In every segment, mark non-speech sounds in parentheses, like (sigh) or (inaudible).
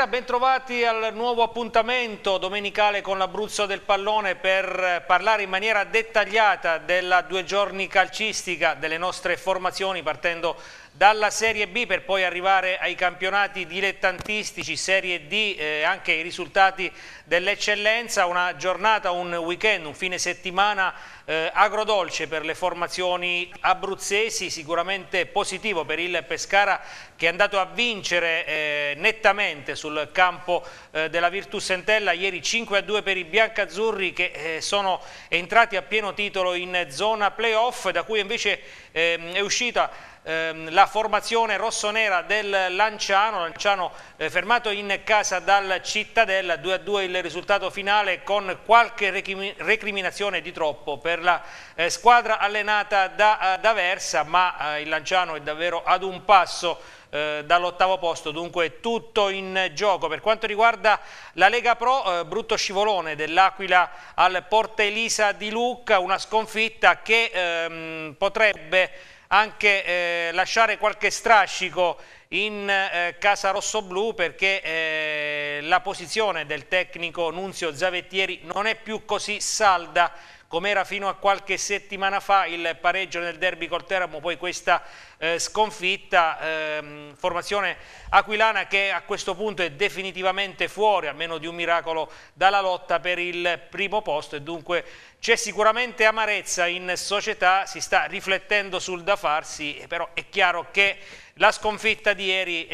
Buonasera, bentrovati al nuovo appuntamento domenicale con l'Abruzzo del Pallone per parlare in maniera dettagliata della due giorni calcistica delle nostre formazioni partendo dalla Serie B per poi arrivare ai campionati dilettantistici, Serie D, eh, anche i risultati dell'eccellenza, una giornata, un weekend, un fine settimana eh, agrodolce per le formazioni abruzzesi, sicuramente positivo per il Pescara che è andato a vincere eh, nettamente sul campo eh, della Virtus Entella, ieri 5-2 per i biancazzurri che eh, sono entrati a pieno titolo in zona playoff, da cui invece ehm, è uscita ehm, la formazione rossonera del Lanciano, Lanciano eh, fermato in casa dal Cittadella, 2-2 il risultato finale con qualche recriminazione di troppo per la eh, squadra allenata da, da Versa, ma eh, il Lanciano è davvero ad un passo eh, dall'ottavo posto, dunque tutto in gioco. Per quanto riguarda la Lega Pro, eh, brutto scivolone dell'Aquila al Porta Elisa di Lucca, una sconfitta che ehm, potrebbe anche eh, lasciare qualche strascico in eh, casa rossoblù perché eh, la posizione del tecnico Nunzio Zavettieri non è più così salda come era fino a qualche settimana fa il pareggio nel derby col Teramo, poi questa eh, sconfitta, ehm, formazione aquilana che a questo punto è definitivamente fuori, a meno di un miracolo, dalla lotta per il primo posto. E dunque c'è sicuramente amarezza in società, si sta riflettendo sul da farsi, però è chiaro che la sconfitta di ieri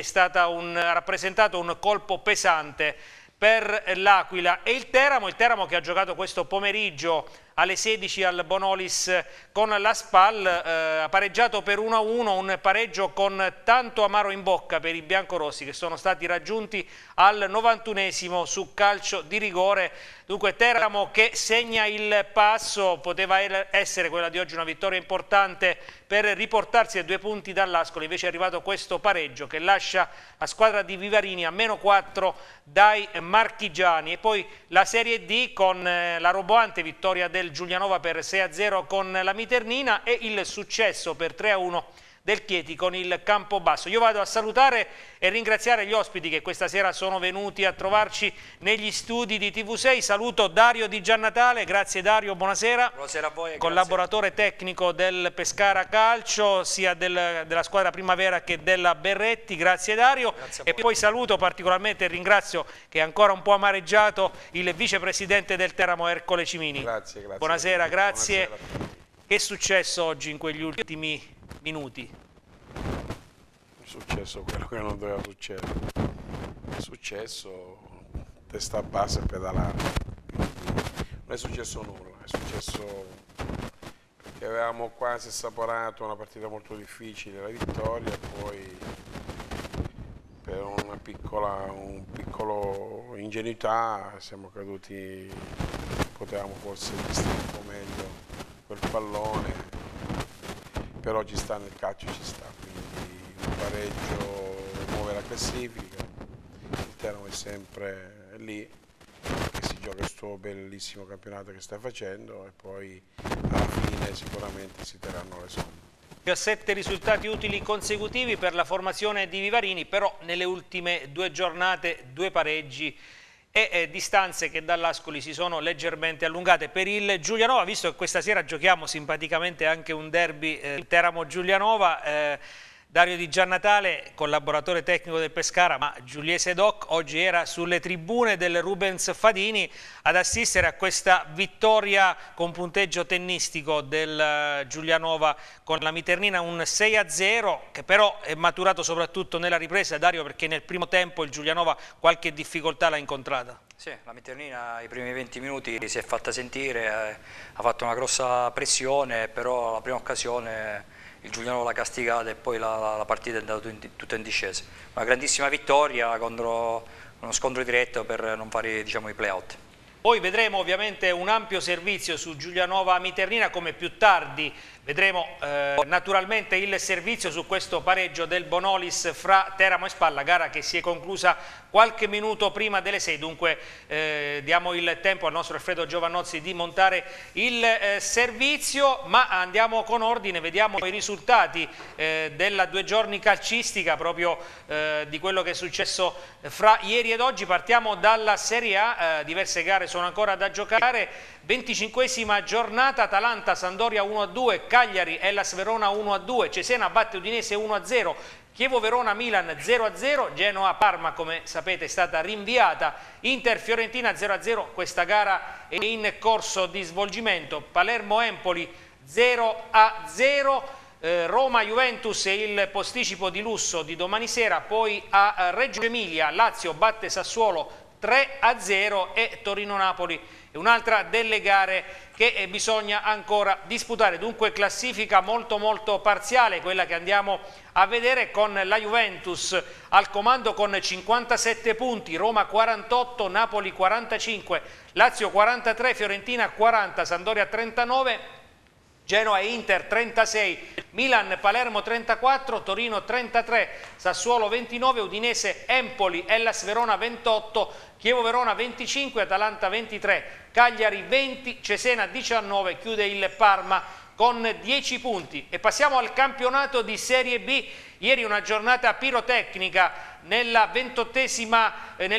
un, ha rappresentato un colpo pesante per l'Aquila. E il Teramo, il Teramo che ha giocato questo pomeriggio alle 16 al Bonolis con la SPAL, eh, pareggiato per 1-1, un pareggio con tanto amaro in bocca per i biancorossi che sono stati raggiunti al 91esimo su calcio di rigore. Dunque Teramo che segna il passo, poteva essere quella di oggi una vittoria importante per riportarsi a due punti dall'Ascoli, invece è arrivato questo pareggio che lascia la squadra di Vivarini a meno 4 dai marchigiani e poi la Serie D con eh, la roboante vittoria del Giulianova per 6-0 con la Miternina e il successo per 3-1 del Chieti con il Campobasso. Io vado a salutare e ringraziare gli ospiti che questa sera sono venuti a trovarci negli studi di TV6. Saluto Dario Di Giannatale, grazie Dario, buonasera. Buonasera a voi. Collaboratore grazie. tecnico del Pescara Calcio, sia del, della squadra Primavera che della Berretti, grazie Dario. Grazie e poi saluto particolarmente e ringrazio che è ancora un po' amareggiato il vicepresidente del Teramo Ercole Cimini. Grazie, grazie. Buonasera, grazie. Buonasera. Che è successo oggi in quegli ultimi minuti. È successo quello che non doveva succedere. È successo testa bassa e pedalare. Non è successo nulla, è successo che avevamo quasi assaporato una partita molto difficile, la vittoria, poi per una piccola un piccolo ingenuità siamo caduti, potevamo forse gestire un po' meglio quel pallone però ci sta nel calcio, ci sta, quindi un pareggio muove la classifica, il Teramo è sempre lì, che si gioca questo bellissimo campionato che sta facendo e poi alla fine sicuramente si terranno le somme. 17 risultati utili consecutivi per la formazione di Vivarini, però nelle ultime due giornate due pareggi e eh, distanze che dall'Ascoli si sono leggermente allungate. Per il Giulianova, visto che questa sera giochiamo simpaticamente anche un derby eh, Teramo-Giulianova, eh, Dario Di Giannatale, collaboratore tecnico del Pescara, ma Giuliese Doc, oggi era sulle tribune del Rubens Fadini ad assistere a questa vittoria con punteggio tennistico del eh, Giulianova con la Miternina, un 6-0 che però è maturato soprattutto nella ripresa, Dario, perché nel primo tempo il Giulianova qualche difficoltà l'ha incontrata. Sì, la Miternina i primi 20 minuti si è fatta sentire, eh, ha fatto una grossa pressione, però la prima occasione il Giuliano l'ha castigata e poi la, la, partita è andata tutta in discesa. Una grandissima vittoria contro uno scontro diretto per non fare diciamo, i play-out. Poi vedremo ovviamente un ampio servizio su Giulianova Miternina come più tardi vedremo eh, naturalmente il servizio su questo pareggio del Bonolis fra Teramo e Spalla, gara che si è conclusa qualche minuto prima delle 6, dunque eh, diamo il tempo al nostro Alfredo Giovannozzi di montare il eh, servizio, ma andiamo con ordine, vediamo i risultati eh, della due giorni calcistica, proprio eh, di quello che è successo fra ieri ed oggi. Partiamo dalla Serie A, eh, diverse gare sono ancora da giocare, 25esima giornata, Atalanta, Sandoria 1-2, Cagliari, Ellas Verona 1-2, Cesena batte Udinese 1-0, Chievo Verona Milan 0-0, Genoa Parma come sapete è stata rinviata, Inter Fiorentina 0-0, questa gara è in corso di svolgimento, Palermo Empoli 0-0, eh, Roma Juventus e il posticipo di lusso di domani sera, poi a Reggio Emilia Lazio batte Sassuolo 3-0 e Torino Napoli è un'altra delle gare che eh, bisogna ancora disputare. Dunque classifica molto molto parziale quella che andiamo a vedere con la Juventus al comando con 57 punti, Roma 48, Napoli 45, Lazio 43, Fiorentina 40, Sandoria 39, Genoa e Inter 36, Milan Palermo 34, Torino 33, Sassuolo 29, Udinese Empoli, Ellas Verona 28, Chievo Verona 25, Atalanta 23, Cagliari 20, Cesena 19, chiude il Parma con 10 punti. E passiamo al campionato di Serie B, ieri una giornata pirotecnica nel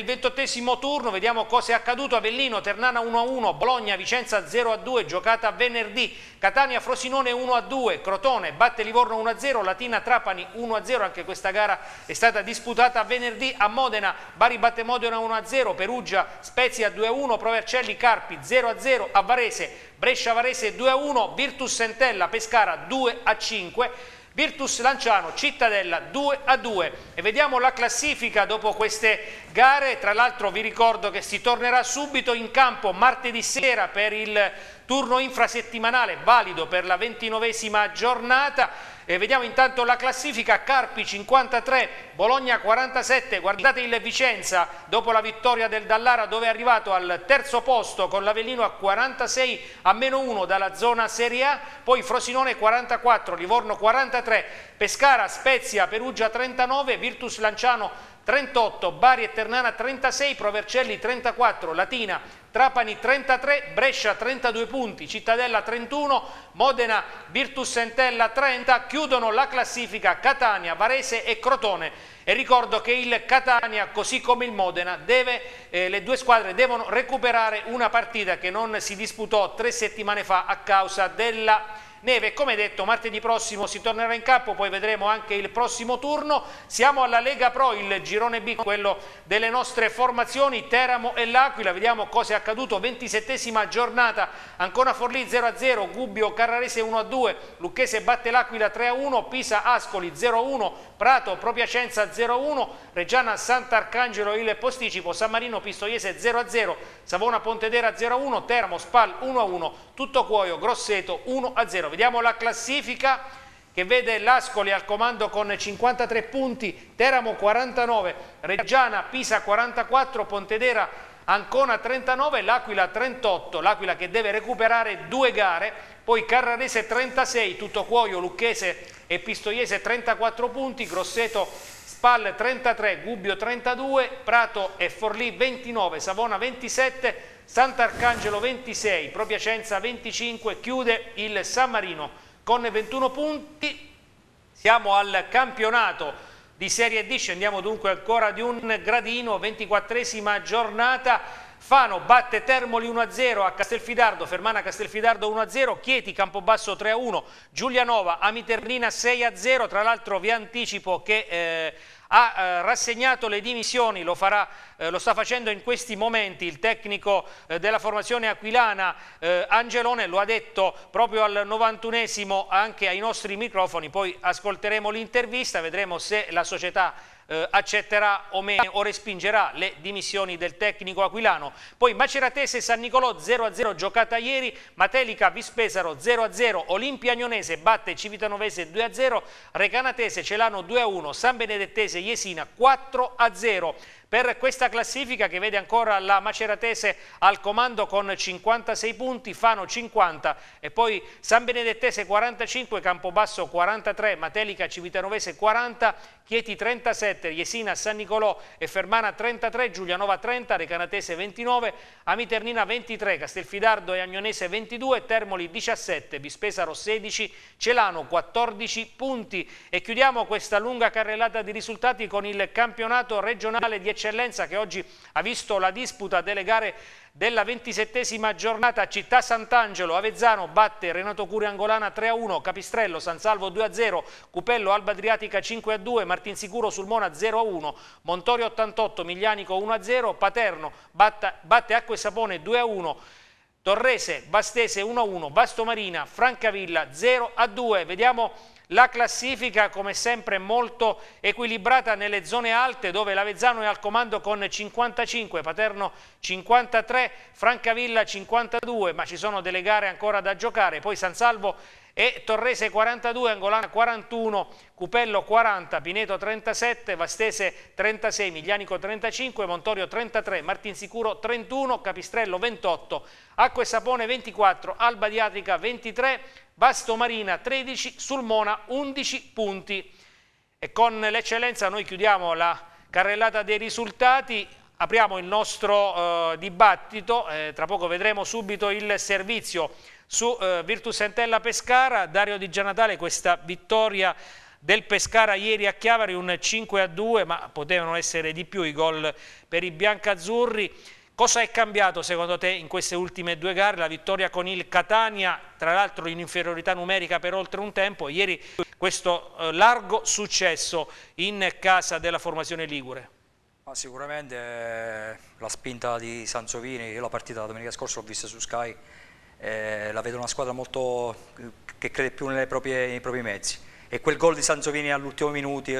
ventottesimo turno, vediamo cosa è accaduto, Avellino, Ternana 1-1, Bologna, Vicenza 0-2, giocata venerdì, Catania, Frosinone 1-2, Crotone, batte Livorno 1-0, Latina, Trapani 1-0, anche questa gara è stata disputata venerdì a Modena, Bari batte Modena 1-0, Perugia, Spezia 2-1, Provercelli, Carpi 0-0, a Varese, Brescia Varese 2-1, Virtus Sentella, Pescara 2-5, Virtus Lanciano, Cittadella 2 a 2 e vediamo la classifica dopo queste gare, tra l'altro vi ricordo che si tornerà subito in campo martedì sera per il turno infrasettimanale valido per la ventinovesima giornata. E vediamo intanto la classifica, Carpi 53, Bologna 47, guardate il Vicenza dopo la vittoria del Dallara dove è arrivato al terzo posto con l'Avellino a 46 a meno 1 dalla zona Serie A, poi Frosinone 44, Livorno 43, Pescara, Spezia, Perugia 39, Virtus Lanciano 38, Bari e Ternana 36, Provercelli 34, Latina Trapani 33, Brescia 32 punti, Cittadella 31, Modena, Virtus Entella 30, chiudono la classifica Catania, Varese e Crotone e ricordo che il Catania così come il Modena deve, eh, le due squadre devono recuperare una partita che non si disputò tre settimane fa a causa della neve. Come detto, martedì prossimo si tornerà in campo, poi vedremo anche il prossimo turno. Siamo alla Lega Pro, il girone B, quello delle nostre formazioni, Teramo e L'Aquila. Vediamo cosa è accaduto. 27esima giornata, ancora Forlì 0-0, Gubbio Carrarese 1-2, Lucchese batte L'Aquila 3-1, Pisa Ascoli 0-1, Prato Propiacenza 0-1, Reggiana Sant'Arcangelo il posticipo, San Marino Pistoiese 0-0, Savona Pontedera 0-1, Teramo Spal 1-1, Tutto Cuoio Grosseto 1-0. Vediamo la classifica che vede l'Ascoli al comando con 53 punti, Teramo 49, Reggiana, Pisa 44, Pontedera, Ancona 39, L'Aquila 38, l'Aquila che deve recuperare due gare, poi Carrarese 36, Tuttocuoio, Lucchese e Pistoiese 34 punti, Grosseto Spal 33, Gubbio 32, Prato e Forlì 29, Savona 27, Sant'Arcangelo 26, Propiacenza 25, chiude il San Marino con 21 punti. Siamo al campionato di Serie D, scendiamo dunque ancora di un gradino, 24esima giornata. Fano batte Termoli 1-0 a Castelfidardo, Fermana Castelfidardo 1-0, Chieti Campobasso 3-1, Giulianova Amiternina 6-0, tra l'altro vi anticipo che... Eh, ha eh, rassegnato le dimissioni, lo, farà, eh, lo, sta facendo in questi momenti il tecnico eh, della formazione aquilana eh, Angelone, lo ha detto proprio al 91esimo anche ai nostri microfoni, poi ascolteremo l'intervista, vedremo se la società eh, accetterà o meno o respingerà le dimissioni del tecnico aquilano. Poi Maceratese San Nicolò 0-0 giocata ieri, Matelica Vispesaro 0-0, Olimpia Agnonese batte Civitanovese 2-0, Recanatese Celano 2-1, San Benedettese Jesina 4-0. Per questa classifica che vede ancora la Maceratese al comando con 56 punti, Fano 50 e poi San Benedettese 45, Campobasso 43, Matelica Civitanovese 40, Chieti 37, Jesina San Nicolò e Fermana 33, Giulianova 30, Recanatese 29, Amiternina 23, Castelfidardo e Agnonese 22, Termoli 17, Bispesaro 16, Celano 14 punti. E chiudiamo questa lunga carrellata di risultati con il campionato regionale di eccellenza che oggi ha visto la disputa delle gare della ventisettesima giornata. Città Sant'Angelo, Avezzano batte Renato Curia Angolana 3-1, Capistrello San Salvo 2-0, Cupello Alba Adriatica 5-2, Martinsicuro Sulmona 0-1, Montorio 88, Miglianico 1-0, Paterno batte, batte Acqua e Sapone 2-1, Torrese, Bastese 1-1, Bastomarina, Francavilla 0-2, vediamo la classifica come sempre molto equilibrata nelle zone alte dove l'Avezzano è al comando con 55, Paterno 53, Francavilla 52, ma ci sono delle gare ancora da giocare, poi San Salvo e Torrese 42, Angolana 41, Cupello 40, Pineto 37, Vastese 36, Miglianico 35, Montorio 33, Martinsicuro 31, Capistrello 28, Acqua e Sapone 24, Alba di Atrica 23, Basto Marina 13, Sulmona 11 punti. E con l'eccellenza noi chiudiamo la carrellata dei risultati, apriamo il nostro eh, dibattito, eh, tra poco vedremo subito il servizio su eh, Virtus Entella Pescara, Dario Di Gianatale questa vittoria del Pescara ieri a Chiavari un 5 a 2 ma potevano essere di più i gol per i biancazzurri Cosa è cambiato secondo te in queste ultime due gare? La vittoria con il Catania, tra l'altro in inferiorità numerica per oltre un tempo, ieri questo eh, largo successo in casa della formazione Ligure. Ma sicuramente eh, la spinta di Sansovini, io la partita domenica scorsa l'ho vista su Sky, eh, la vedo una squadra molto che crede più proprie, nei propri mezzi e quel gol di Sansovini all'ultimo minuto,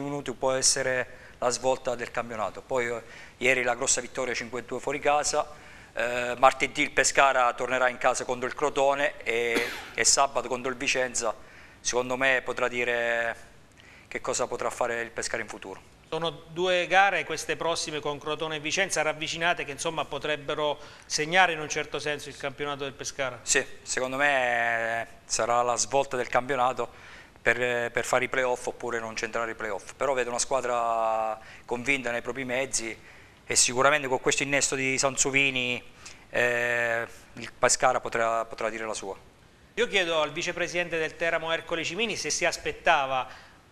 minuto può essere la svolta del campionato. Poi eh, ieri la grossa vittoria 5-2 fuori casa, eh, martedì il Pescara tornerà in casa contro il Crotone e, e, sabato contro il Vicenza, secondo me potrà dire che cosa potrà fare il Pescara in futuro. Sono due gare, queste prossime con Crotone e Vicenza, ravvicinate che insomma potrebbero segnare in un certo senso il campionato del Pescara. Sì, secondo me sarà la svolta del campionato per, per fare i playoff oppure non centrare i playoff, però vedo una squadra convinta nei propri mezzi e sicuramente con questo innesto di Sansovini eh, il Pescara potrà, potrà dire la sua. Io chiedo al vicepresidente del Teramo Ercole Cimini se si aspettava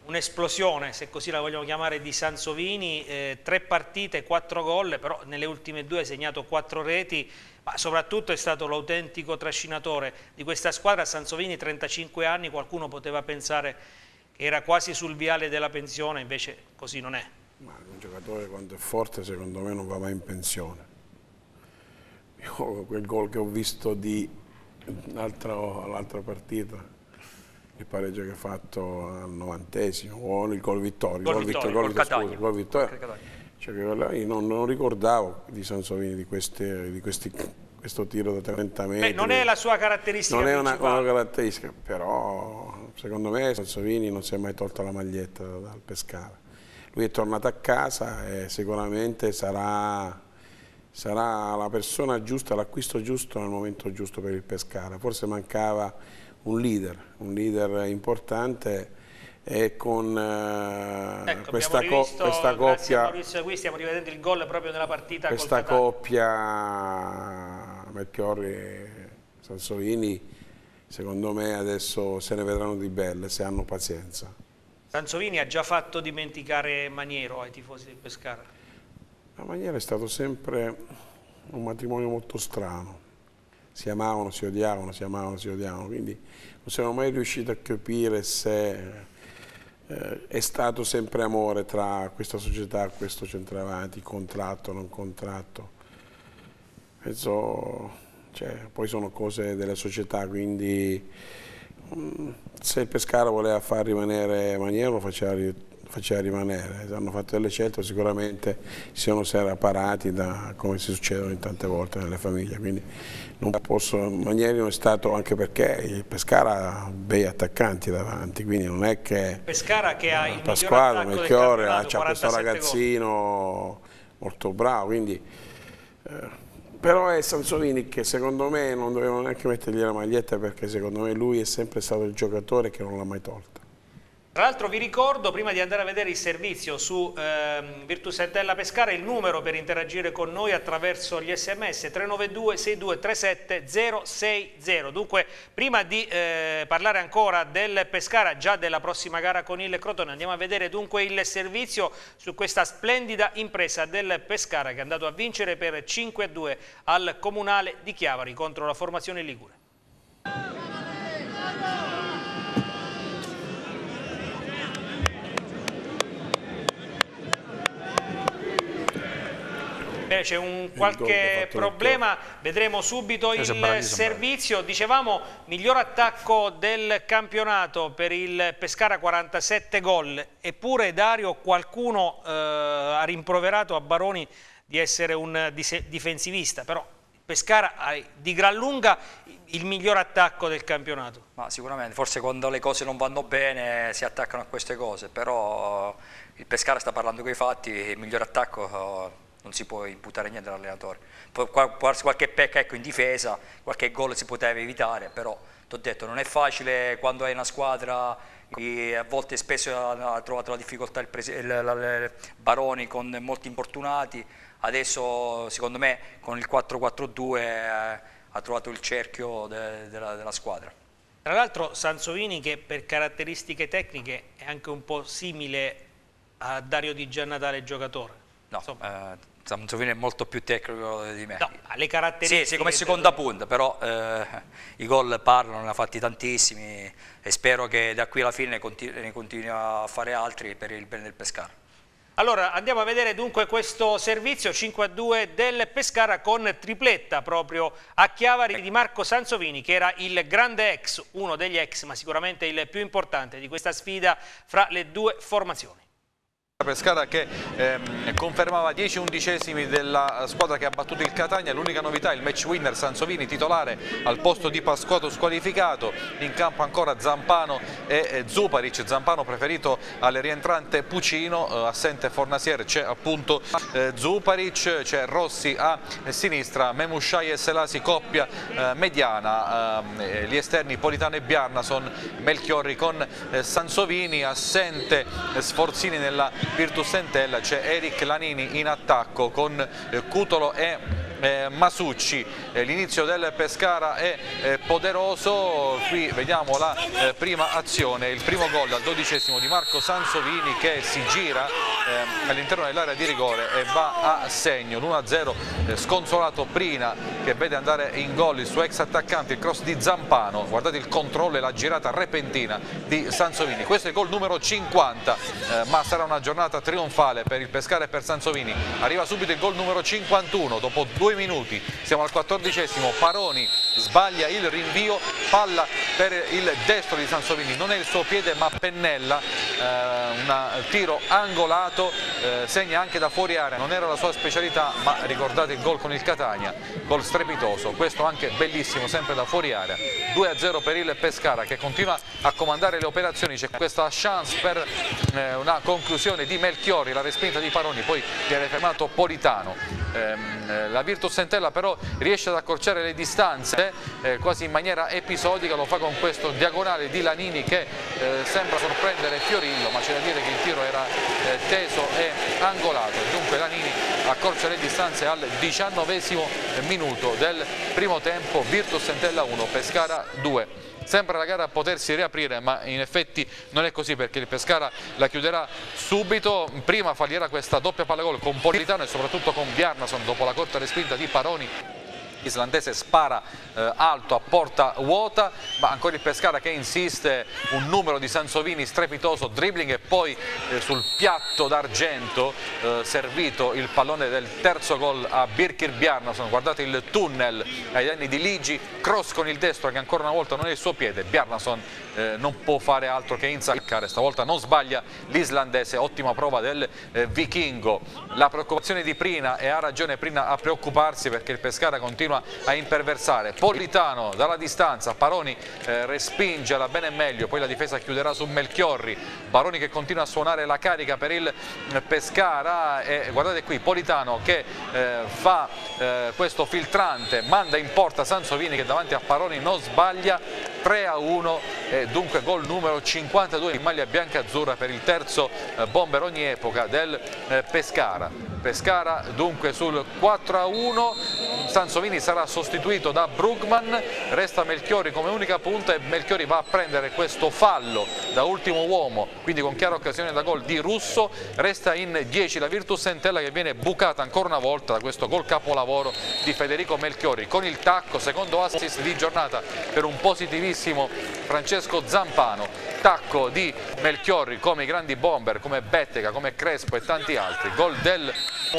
un'esplosione, se così la vogliamo chiamare, di Sansovini, eh, tre partite, quattro gol, però nelle ultime due ha segnato quattro reti, ma soprattutto è stato l'autentico trascinatore di questa squadra. Sansovini, 35 anni, qualcuno poteva pensare che era quasi sul viale della pensione, invece così non è. Ma un giocatore quando è forte secondo me non va mai in pensione. Io quel gol che ho visto di l'altra partita, il pareggio che ha fatto al novantesimo, o il gol vittorio, gol vittorio, gol vittorio, gol vittorio, cioè, io non, non, ricordavo di Sansovini di, queste, di questi, questo tiro da 30 metri. Beh, non è la sua caratteristica Non è una, una, caratteristica, però secondo me Sansovini non si è mai tolta la maglietta dal Pescara. Lui è tornato a casa e sicuramente sarà, sarà la persona giusta, l'acquisto giusto nel momento giusto per il Pescara. Forse mancava un leader, un leader importante e con uh, ecco, questa, rivisto, co questa coppia qui stiamo rivedendo il gol proprio nella partita questa coppia Melchiorri e Sansovini secondo me adesso se ne vedranno di belle se hanno pazienza. Sansovini ha già fatto dimenticare Maniero ai tifosi del Pescara? Maniero è stato sempre un matrimonio molto strano si amavano, si odiavano, si amavano, si odiavano quindi non siamo mai riusciti a capire se eh, è stato sempre amore tra questa società e questo centravanti, contratto, non contratto. Penso, cioè, poi sono cose delle società, quindi mh, mm, se il Pescara voleva far rimanere Maniero lo faceva, faceva rimanere, hanno fatto delle scelte sicuramente si sono separati da come si succedono tante volte nelle famiglie, quindi non posso, Manieri non è stato anche perché il Pescara ha bei attaccanti davanti, quindi non è che Pescara che ha il Pasquale, Melchiore, c'è questo ragazzino molto bravo, quindi, eh, però è Sansovini che secondo me non dovevano neanche mettergli la maglietta perché secondo me lui è sempre stato il giocatore che non l'ha mai tolta. Tra l'altro vi ricordo, prima di andare a vedere il servizio su ehm, Virtus Entella Pescara, il numero per interagire con noi attraverso gli sms 392 6237 060. Dunque, prima di eh, parlare ancora del Pescara, già della prossima gara con il Crotone, andiamo a vedere dunque il servizio su questa splendida impresa del Pescara che è andato a vincere per 5-2 al Comunale di Chiavari contro la formazione Ligure. C'è un qualche problema, vedremo subito il servizio. Dicevamo, miglior attacco del campionato per il Pescara 47 gol, eppure Dario qualcuno eh, ha rimproverato a Baroni di essere un difensivista, però Pescara ha di gran lunga il miglior attacco del campionato. Ma sicuramente, forse quando le cose non vanno bene si attaccano a queste cose, però il Pescara sta parlando con i fatti, il miglior attacco non si può imputare niente all'allenatore. Qualche pecca ecco, in difesa, qualche gol si poteva evitare, però ti ho detto non è facile quando hai una squadra che a volte spesso ha trovato la difficoltà il, il, Baroni con molti importunati, adesso secondo me con il 4-4-2 eh, ha trovato il cerchio de, de della squadra. Tra l'altro Sansovini che per caratteristiche tecniche è anche un po' simile a Dario Di Giannatale giocatore. No, eh, Sansovini è molto più tecnico di me. No, le caratteristiche... Sì, sì come seconda punta, però eh, i gol parlano, ne ha fatti tantissimi e spero che da qui alla fine ne continui, ne continui a fare altri per il bene del Pescara. Allora andiamo a vedere dunque questo servizio 5 a 2 del Pescara con tripletta proprio a Chiavari di Marco Sansovini che era il grande ex, uno degli ex ma sicuramente il più importante di questa sfida fra le due formazioni. Pescara che ehm, confermava 10 undicesimi della squadra che ha battuto il Catania, l'unica novità il match winner Sansovini titolare al posto di Pasquato squalificato, in campo ancora Zampano e Zuparic, Zampano preferito al rientrante Pucino, eh, assente Fornasier c'è appunto eh, Zuparic, c'è Rossi a sinistra, Memushai e Selasi coppia eh, mediana, eh, gli esterni Politano e Biarnason, Melchiorri con eh, Sansovini, assente Sforzini nella Virtus Entella c'è Eric Lanini in attacco con eh, Cutolo e eh, Masucci. Eh, l'inizio del Pescara è poderoso, qui vediamo la prima azione, il primo gol al dodicesimo di Marco Sansovini che si gira all'interno dell'area di rigore e va a segno, l'1-0 eh, sconsolato Brina che vede andare in gol il suo ex attaccante, il cross di Zampano, guardate il controllo e la girata repentina di Sansovini, questo è il gol numero 50 eh, ma sarà una giornata trionfale per il Pescara e per Sansovini, arriva subito il gol numero 51 dopo due minuti, siamo al quattordicesimo, Paroni sbaglia il rinvio, palla per il destro di Sansovini, non è il suo piede ma pennella, eh, un tiro angolato, eh, segna anche da fuori area, non era la sua specialità ma ricordate il gol con il Catania, gol strepitoso, questo anche bellissimo sempre da fuori area, 2-0 per il Pescara che continua a comandare le operazioni, c'è questa chance per eh, una conclusione di Melchiori, la respinta di Paroni, poi viene fermato Politano. Ehm, eh, la Virtus Entella però riesce ad accorciare le distanze eh, quasi in maniera episodica, lo fa con questo diagonale di Lanini che eh, sembra sorprendere Fiorillo ma c'è da dire che il tiro era eh, teso e angolato, dunque Lanini accorcia le distanze al diciannovesimo minuto del primo tempo, Virtus Entella 1, Pescara 2. Sembra la gara potersi riaprire ma in effetti non è così perché il Pescara la chiuderà subito, prima fallirà questa doppia palla gol con Politano e soprattutto con Bjarnason dopo la corta respinta di Paroni islandese spara eh, alto a porta vuota, ma ancora il Pescara che insiste, un numero di Sansovini strepitoso, dribbling e poi eh, sul piatto d'argento eh, servito il pallone del terzo gol a Birkir Bjarnason, guardate il tunnel ai danni di Ligi, cross con il destro che ancora una volta non è il suo piede, Bjarnason eh, non può fare altro che insaccare, stavolta non sbaglia l'islandese, ottima prova del eh, vichingo, la preoccupazione di Prina e ha ragione Prina a preoccuparsi perché il Pescara continua a imperversare, Politano dalla distanza, Paroni eh, respinge la bene e meglio, poi la difesa chiuderà su Melchiorri, Baroni che continua a suonare la carica per il eh, Pescara e guardate qui Politano che eh, fa eh, questo filtrante, manda in porta Sansovini che davanti a Paroni non sbaglia 3 a 1 dunque gol numero 52 in maglia bianca azzurra per il terzo eh, bomber ogni epoca del eh, Pescara. Pescara. Dunque sul 4 a 1, Sansovini sarà sostituito da Brugman, resta Melchiori come unica punta e Melchiori va a prendere questo fallo da ultimo uomo, quindi con chiara occasione da gol di Russo, resta in 10 la Virtus Entella che viene bucata ancora una volta da questo gol capolavoro di Federico Melchiori. Con il tacco, secondo assist di giornata per un positivissimo Francesco Zampano, tacco di Melchiori come i grandi bomber, come Bettega, come Crespo e tanti altri, gol del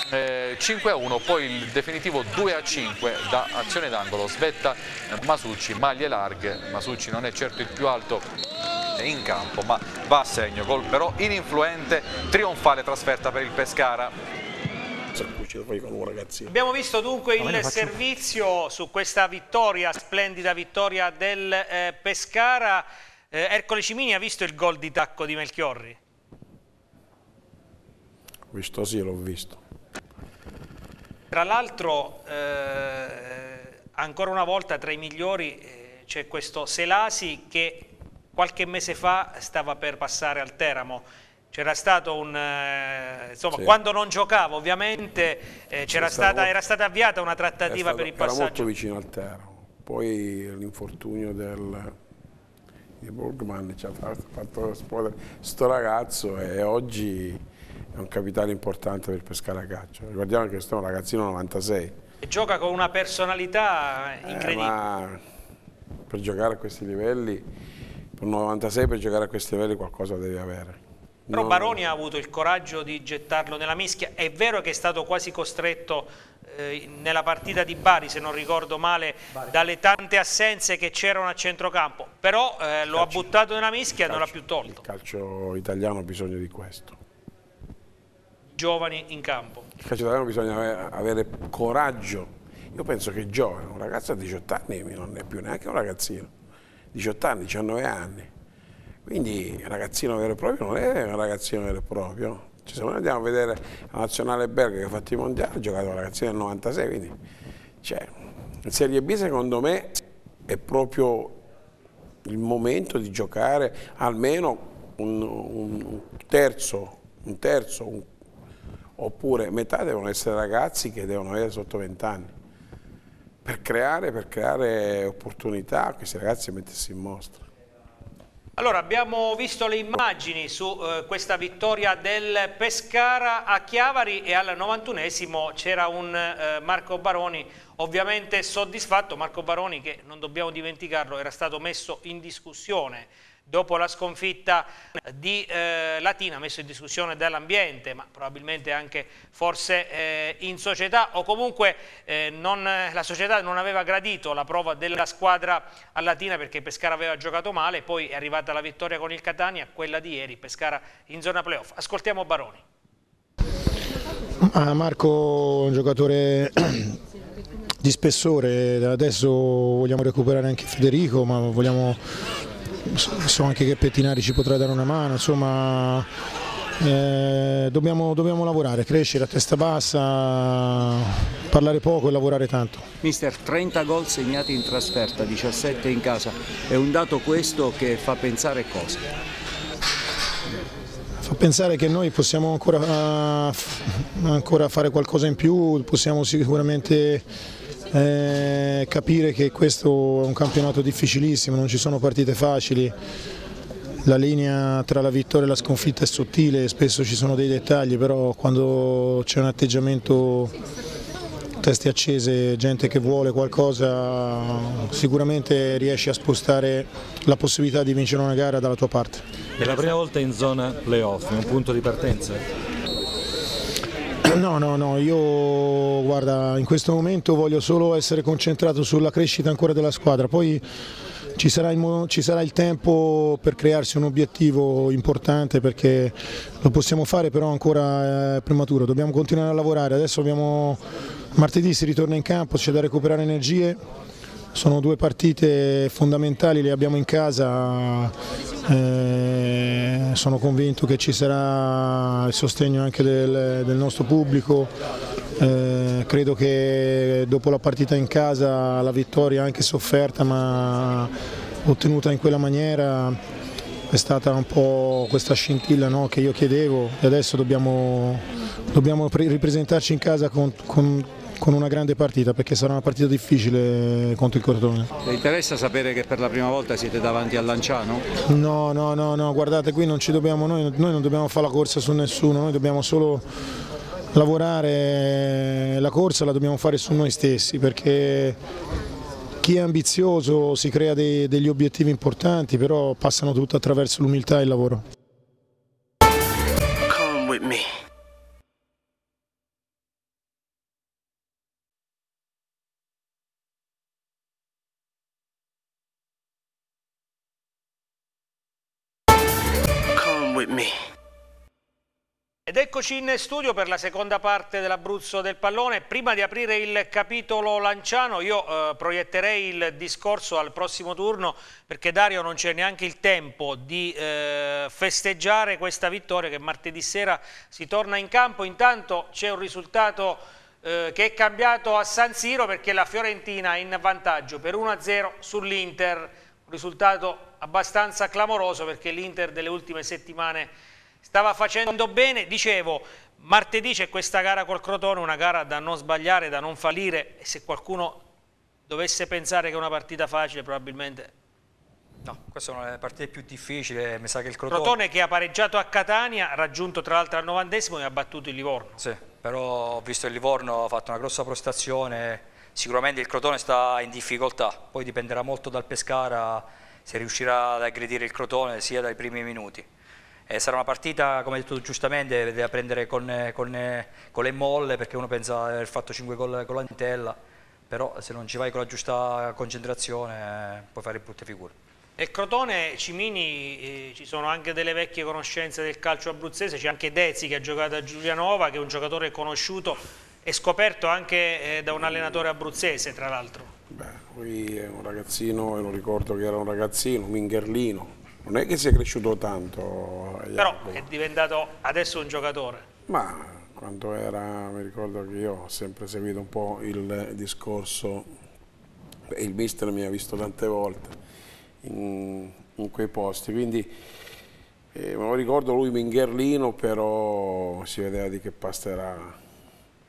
eh, 5 a 1, poi il definitivo 2 a 5 da azione d'angolo, svetta Masucci, maglie larghe, Masucci non è certo il più alto in campo ma va a segno, gol però ininfluente, trionfale trasferta per il Pescara. Abbiamo visto dunque il servizio su questa vittoria, splendida vittoria del eh, Pescara. Eh, Ercole Cimini ha visto il gol di tacco di Melchiorri? Visto sì, l'ho visto. Tra l'altro, eh, ancora una volta tra i migliori eh, c'è questo Selasi che qualche mese fa stava per passare al Teramo. C'era stato un eh, insomma sì. quando non giocava ovviamente eh, c'era stata, molto, era stata avviata una trattativa stato, per il passaggio era molto vicino al Teramo. Poi l'infortunio del di Borgman ci ha fatto esplodere sto ragazzo e oggi è un capitale importante per pescare a calcio ricordiamo che questo è un ragazzino 96 e gioca con una personalità eh, incredibile eh, per giocare a questi livelli per un 96 per giocare a questi livelli qualcosa devi avere però no. Baroni ha avuto il coraggio di gettarlo nella mischia, è vero che è stato quasi costretto eh, nella partita di Bari, se non ricordo male, Bari. dalle tante assenze che c'erano a centrocampo, però eh, lo ha buttato nella mischia e non l'ha più tolto. Il calcio italiano ha bisogno di questo. Giovani in campo. Il calcio italiano bisogna avere, coraggio. Io penso che giovane, un ragazzo a 18 anni non è più neanche un ragazzino, 18 anni, 19 anni quindi un ragazzino vero e proprio non è un ragazzino vero e proprio. Cioè, se noi andiamo a vedere la nazionale belga che ha fatto i mondiali, ha giocato un ragazzino del 96, quindi cioè, in Serie B secondo me è proprio il momento di giocare almeno un, un terzo, un terzo un, oppure metà devono essere ragazzi che devono avere sotto 20 anni per creare, per creare opportunità a questi ragazzi mettersi in mostra. Allora, abbiamo visto le immagini su eh, questa vittoria del Pescara a Chiavari e al 91esimo c'era un eh, Marco Baroni ovviamente soddisfatto, Marco Baroni che non dobbiamo dimenticarlo era stato messo in discussione dopo la sconfitta di eh, Latina, messo in discussione dall'ambiente, ma probabilmente anche forse eh, in società, o comunque eh, non, la società non aveva gradito la prova della squadra a Latina perché Pescara aveva giocato male, poi è arrivata la vittoria con il Catania, quella di ieri, Pescara in zona playoff. Ascoltiamo Baroni. Ah, Marco, un giocatore di spessore, adesso vogliamo recuperare anche Federico, ma vogliamo so anche che Pettinari ci potrà dare una mano, insomma eh, dobbiamo, dobbiamo, lavorare, crescere a testa bassa, parlare poco e lavorare tanto. Mister, 30 gol segnati in trasferta, 17 in casa, è un dato questo che fa pensare cosa? Fa pensare che noi possiamo ancora, ancora fare qualcosa in più, possiamo sicuramente eh, capire che questo è un campionato difficilissimo, non ci sono partite facili, la linea tra la vittoria e la sconfitta è sottile, spesso ci sono dei dettagli, però quando c'è un atteggiamento teste accese, gente che vuole qualcosa, sicuramente riesci a spostare la possibilità di vincere una gara dalla tua parte. È la prima volta in zona playoff, un punto di partenza? No, no, no, io guarda, in questo momento voglio solo essere concentrato sulla crescita ancora della squadra, poi ci sarà, il, ci sarà, il, tempo per crearsi un obiettivo importante perché lo possiamo fare però ancora è prematuro, dobbiamo continuare a lavorare, adesso abbiamo, martedì si ritorna in campo, c'è da recuperare energie, sono due partite fondamentali, le abbiamo in casa, eh, sono convinto che ci sarà il sostegno anche del, del nostro pubblico, eh, credo che dopo la partita in casa la vittoria anche sofferta ma ottenuta in quella maniera è stata un po' questa scintilla no, che io chiedevo. E adesso dobbiamo, dobbiamo ripresentarci in casa con, con con una grande partita perché sarà una partita difficile contro il Cortone. Le interessa sapere che per la prima volta siete davanti al Lanciano? No, no, no, no, guardate qui non ci dobbiamo, noi, noi non dobbiamo fare la corsa su nessuno, noi dobbiamo solo lavorare, la corsa la dobbiamo fare su noi stessi perché chi è ambizioso si crea dei, degli obiettivi importanti, però passano tutto attraverso l'umiltà e il lavoro. Eccoci in studio per la seconda parte dell'Abruzzo del pallone. Prima di aprire il capitolo lanciano io eh, proietterei il discorso al prossimo turno perché Dario non c'è neanche il tempo di eh, festeggiare questa vittoria che martedì sera si torna in campo. Intanto c'è un risultato eh, che è cambiato a San Siro perché la Fiorentina è in vantaggio per 1-0 sull'Inter. Un risultato abbastanza clamoroso perché l'Inter delle ultime settimane stava facendo bene, dicevo, martedì c'è questa gara col Crotone, una gara da non sbagliare, da non fallire e se qualcuno dovesse pensare che è una partita facile probabilmente... No, questa è una delle partite più difficili, mi sa che il Crotone... Crotone che ha pareggiato a Catania, ha raggiunto tra l'altro al novantesimo e ha battuto il Livorno. Sì, però ho visto il Livorno, ha fatto una grossa prestazione, sicuramente il Crotone sta in difficoltà, poi dipenderà molto dal Pescara se riuscirà ad aggredire il Crotone sia dai primi minuti. Eh, sarà una partita, come hai detto giustamente, da prendere con, con, con, le molle perché uno pensa di aver fatto 5 gol con la Nintella, però se non ci vai con la giusta concentrazione eh, puoi fare brutte figure. Nel Crotone Cimini eh, ci sono anche delle vecchie conoscenze del calcio abruzzese, c'è anche Dezzi che ha giocato a Giulianova, che è un giocatore conosciuto e scoperto anche eh, da un allenatore abruzzese tra l'altro. Beh, lui è un ragazzino, non ricordo che era un ragazzino, un mingherlino, non è che sia cresciuto tanto. Però è diventato adesso un giocatore. Ma quando era, mi ricordo che io ho sempre seguito un po' il discorso, il mister mi ha visto tante volte in, in quei posti, quindi eh, me lo ricordo lui mingherlino, però si vedeva di che pasta era.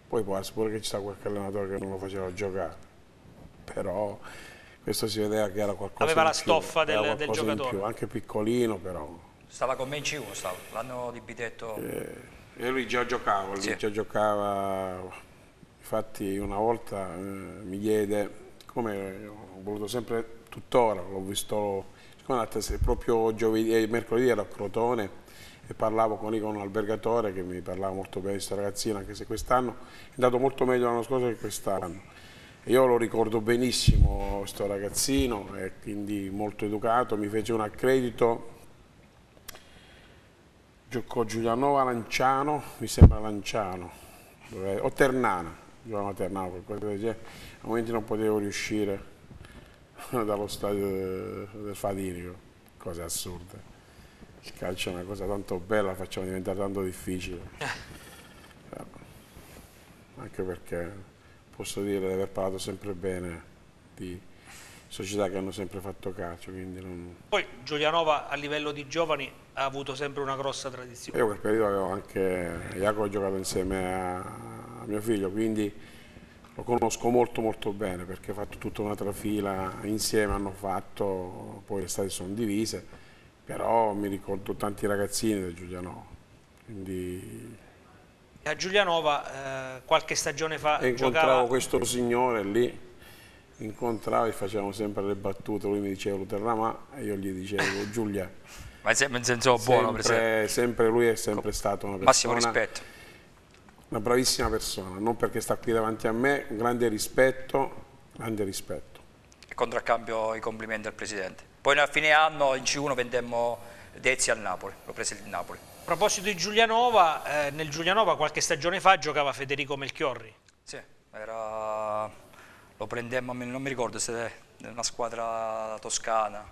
Poi può essere pure che ci sta qualche allenatore che non lo faceva giocare, però questo si vedeva che era qualcosa aveva la più, stoffa del, del giocatore. anche piccolino però. Stava con me in C1 l'anno di Bitetto eh, e lui già giocava lui sì. già giocava infatti una volta eh, mi chiede come ho voluto sempre tuttora l'ho visto proprio giovedì, eh, mercoledì ero a Crotone e parlavo con, con un albergatore che mi parlava molto bene di questa ragazzina anche se quest'anno è andato molto meglio l'anno scorso che quest'anno io lo ricordo benissimo, questo ragazzino, e quindi molto educato, mi fece un accredito, giocò Giulianova Lanciano, mi sembra Lanciano, o Ternana, giocava Ternana, qualcosa del genere, a momenti non potevo riuscire (laughs) dallo stadio del Fadinico, cose assurde. Il calcio è una cosa tanto bella, la facciamo diventare tanto difficile. Anche perché posso dire di aver parlato sempre bene di società che hanno sempre fatto calcio. Non... Poi Giulianova a livello di giovani ha avuto sempre una grossa tradizione. Io quel periodo avevo anche, Jacopo ha giocato insieme a, a, mio figlio, quindi lo conosco molto molto bene perché ha fatto tutta un'altra fila insieme, hanno fatto, poi le strade sono divise, però mi ricordo tanti ragazzini del Giulianova. Quindi a Giulianova eh, qualche stagione fa e incontravo giocava... questo signore lì incontravo e facevamo sempre le battute lui mi diceva Luterrama e io gli dicevo (laughs) Giulia ma sempre in senso buono sempre, sempre lui è sempre stato una persona massimo rispetto una bravissima persona non perché sta qui davanti a me un grande rispetto grande rispetto e contraccambio i complimenti al Presidente. Poi a fine anno in C1 vendemmo Dezzi al Napoli, l'ho preso il Napoli. A proposito di Giulianova, eh, nel Giulianova qualche stagione fa giocava Federico Melchiorri. Sì, era... lo prendemmo, non mi ricordo se è una squadra toscana,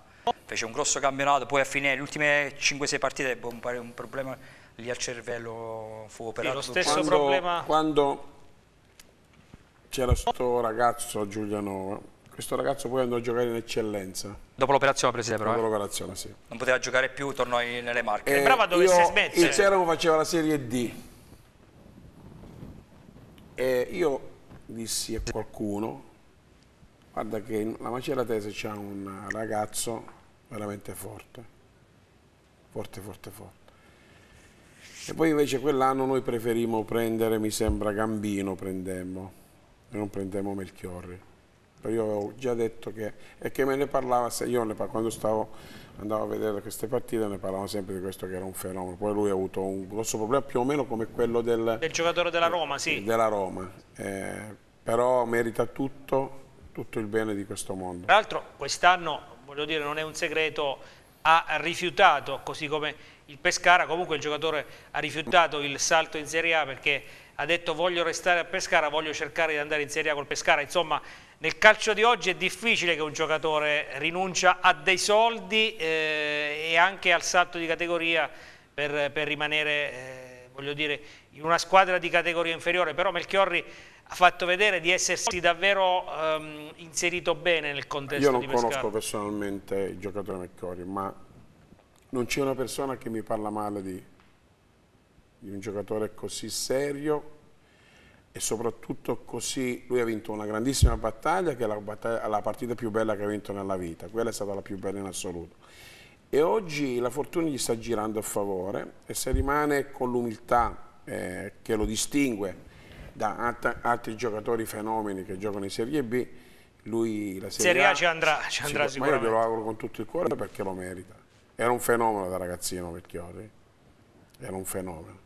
fece un grosso campionato, poi a fine, le ultime 5-6 partite ebbe un, un, problema lì al cervello, fu operato. Sì, lo stesso quando, problema... Quando c'era questo ragazzo a Giulianova, questo ragazzo poi andò a giocare in eccellenza. Dopo l'operazione Presidente però? Dopo eh? l'operazione, sì. Non poteva giocare più, tornò in, nelle Marche. Eh, Sembrava dovesse io, smettere. Il Seramo faceva la Serie D. E io dissi a qualcuno, guarda che la Maceratese c'ha un ragazzo veramente forte. Forte, forte, forte. E poi invece quell'anno noi preferimmo prendere, mi sembra, Gambino prendemmo, e non prendemmo Melchiorri. Io avevo già detto che, e che me ne parlava, io ne, quando stavo, andavo a vedere queste partite ne parlavo sempre di questo che era un fenomeno, poi lui ha avuto un grosso problema più o meno come quello del, del giocatore della Roma, sì. Della Roma, eh, però merita tutto, tutto il bene di questo mondo. Tra l'altro quest'anno, voglio dire, non è un segreto, ha rifiutato, così come il Pescara, comunque il giocatore ha rifiutato il salto in Serie A perché ha detto voglio restare a Pescara, voglio cercare di andare in Serie A col Pescara, insomma nel calcio di oggi è difficile che un giocatore rinuncia a dei soldi eh, e anche al salto di categoria per, per rimanere, eh, voglio dire, in una squadra di categoria inferiore, però Melchiorri ha fatto vedere di essersi davvero ehm, inserito bene nel contesto di Pescara. Io non conosco personalmente il giocatore Melchiorri, ma non c'è una persona che mi parla male di, di un giocatore così serio e soprattutto così lui ha vinto una grandissima battaglia che è la, battaglia, la, partita più bella che ha vinto nella vita, quella è stata la più bella in assoluto. E oggi la fortuna gli sta girando a favore e se rimane con l'umiltà eh, che lo distingue da altri giocatori fenomeni che giocano in Serie B, lui la Serie, Serie A ci andrà, ci andrà sicuramente. Ma io glielo auguro con tutto il cuore perché lo merita. Era un fenomeno da ragazzino Vecchiori, era un fenomeno.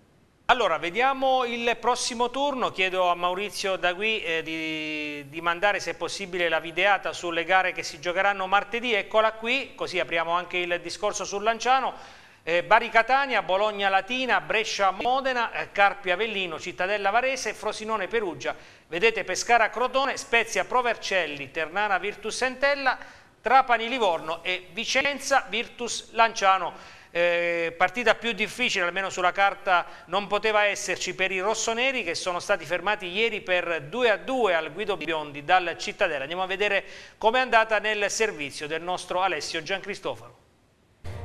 Allora, vediamo il prossimo turno, chiedo a Maurizio Dagui eh, di, di, mandare se possibile la videata sulle gare che si giocheranno martedì, eccola qui, così apriamo anche il discorso sul Lanciano. Eh, Bari Catania, Bologna Latina, Brescia Modena, eh, Carpi Avellino, Cittadella Varese, Frosinone Perugia. Vedete Pescara Crotone, Spezia Provercelli, Ternana Virtus Entella, Trapani Livorno e Vicenza Virtus Lanciano. Eh, partita più difficile, almeno sulla carta non poteva esserci per i rossoneri che sono stati fermati ieri per 2 a 2 al Guido Biondi dal Cittadella. Andiamo a vedere com'è andata nel servizio del nostro Alessio Giancristoforo.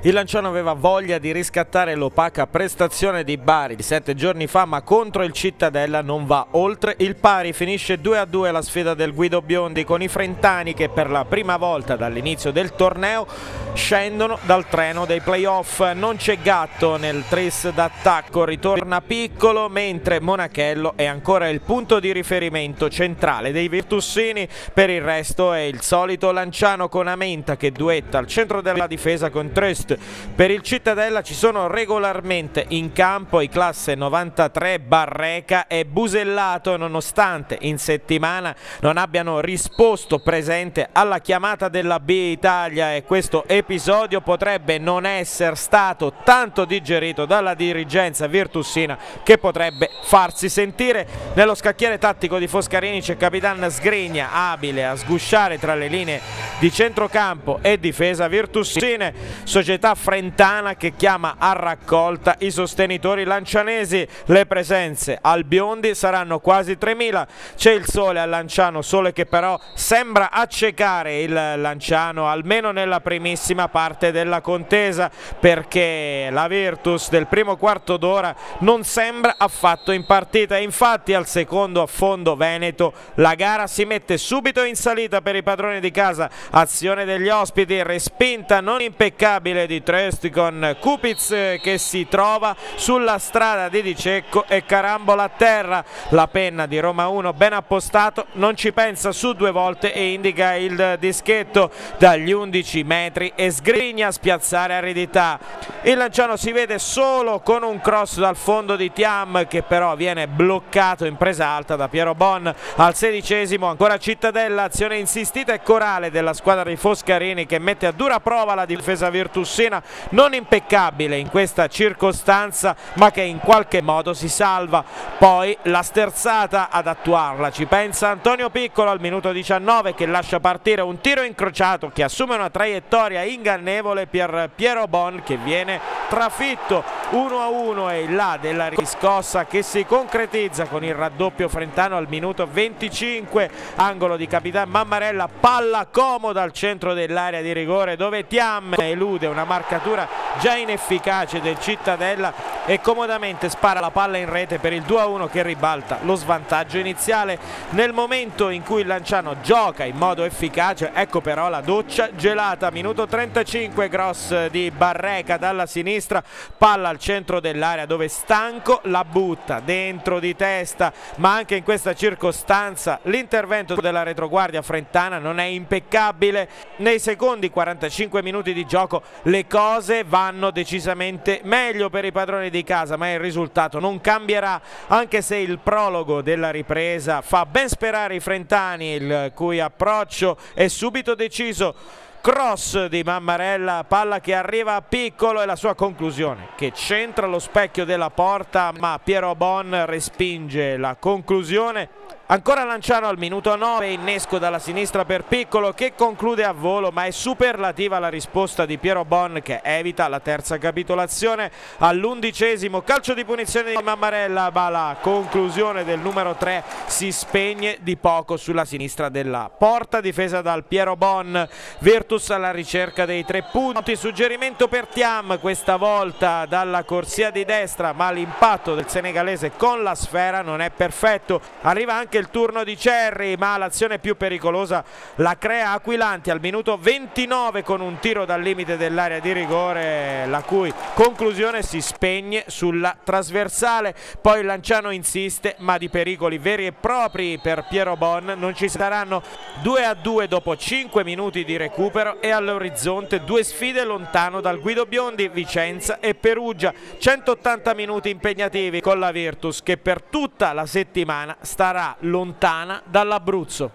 Il Lanciano aveva voglia di riscattare l'opaca prestazione di Bari di sette giorni fa, ma contro il Cittadella non va oltre. Il pari finisce 2-2 la sfida del Guido Biondi con i Frentani che per la prima volta dall'inizio del torneo scendono dal treno dei playoff. Non c'è gatto nel tris d'attacco, ritorna piccolo, mentre Monachello è ancora il punto di riferimento centrale dei Virtussini. Per il resto è il solito Lanciano con Amenta che duetta al centro della difesa con Trest per il Cittadella ci sono regolarmente in campo i classe 93 Barreca e Busellato nonostante in settimana non abbiano risposto presente alla chiamata della B Italia. E questo episodio potrebbe non essere stato tanto digerito dalla dirigenza virtussina che potrebbe farsi sentire. Nello scacchiere tattico di Foscarini c'è Capitan Sgrigna abile a sgusciare tra le linee di centrocampo e difesa virtussine. Società società frentana che chiama a raccolta i sostenitori lancianesi. Le presenze al Biondi saranno quasi 3.000. C'è il sole al Lanciano, sole che però sembra accecare il Lanciano almeno nella primissima parte della contesa perché la Virtus del primo quarto d'ora non sembra affatto in partita. Infatti al secondo affondo Veneto la gara si mette subito in salita per i padroni di casa. Azione degli ospiti respinta non impeccabile di di Trest con Kupic che si trova sulla strada di Di Cecco e carambola a terra. La penna di Roma 1 ben appostato, non ci pensa su due volte e indica il dischetto dagli 11 metri e sgrigna a spiazzare aridità. Il Lanciano si vede solo con un cross dal fondo di Tiam che però viene bloccato in presa alta da Piero Bon al sedicesimo, ancora Cittadella, azione insistita e corale della squadra di Foscarini che mette a dura prova la difesa virtussina, non impeccabile in questa circostanza ma che in qualche modo si salva. Poi la sterzata ad attuarla, ci pensa Antonio Piccolo al minuto 19 che lascia partire un tiro incrociato che assume una traiettoria ingannevole per Piero Bon che viene trafitto 1 a 1 e il là della riscossa che si concretizza con il raddoppio frentano al minuto 25 angolo di Capitan Mammarella palla comoda al centro dell'area di rigore dove Tiam elude una marcatura già inefficace del Cittadella e comodamente spara la palla in rete per il 2 a 1 che ribalta lo svantaggio iniziale. Nel momento in cui il Lanciano gioca in modo efficace ecco però la doccia gelata. Minuto 35 cross di Barreca dalla sinistra palla al centro dell'area dove Stanco la butta dentro di testa ma anche in questa circostanza l'intervento della retroguardia frentana non è impeccabile. Nei secondi 45 minuti di gioco le cose vanno decisamente meglio per i padroni di casa ma il risultato non cambierà anche se il prologo della ripresa fa ben sperare i frentani il cui approccio è subito deciso. Cross di Mammarella, palla che arriva a piccolo e la sua conclusione che centra lo specchio della porta ma Piero Bon respinge la conclusione Ancora Lanciano al minuto 9, innesco dalla sinistra per Piccolo che conclude a volo ma è superlativa la risposta di Piero Bon che evita la terza capitolazione. All'undicesimo calcio di punizione di Mammarella ma la conclusione del numero 3 si spegne di poco sulla sinistra della porta difesa dal Piero Bon Virtus alla ricerca dei tre punti suggerimento per Tiam questa volta dalla corsia di destra ma l'impatto del senegalese con la sfera non è perfetto. Arriva anche il turno di Cerri ma l'azione più pericolosa la crea Aquilanti al minuto 29 con un tiro dal limite dell'area di rigore la cui conclusione si spegne sulla trasversale. Poi Lanciano insiste ma di pericoli veri e propri per Piero Bon non ci saranno 2 a 2 dopo 5 minuti di recupero e all'orizzonte due sfide lontano dal Guido Biondi Vicenza e Perugia. 180 minuti impegnativi con la Virtus che per tutta la settimana starà lontana dall'Abruzzo.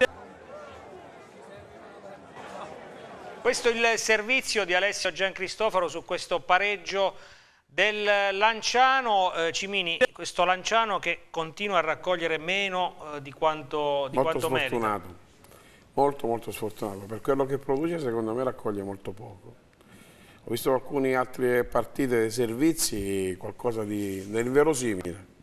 Questo è il servizio di Alessio Giancristoforo su questo pareggio del Lanciano. Eh, Cimini, questo Lanciano che continua a raccogliere meno eh, di quanto, di molto quanto sfortunato. merita. Molto molto sfortunato, per quello che produce secondo me raccoglie molto poco. Ho visto alcune altre partite dei servizi, qualcosa di nell'inverosimile.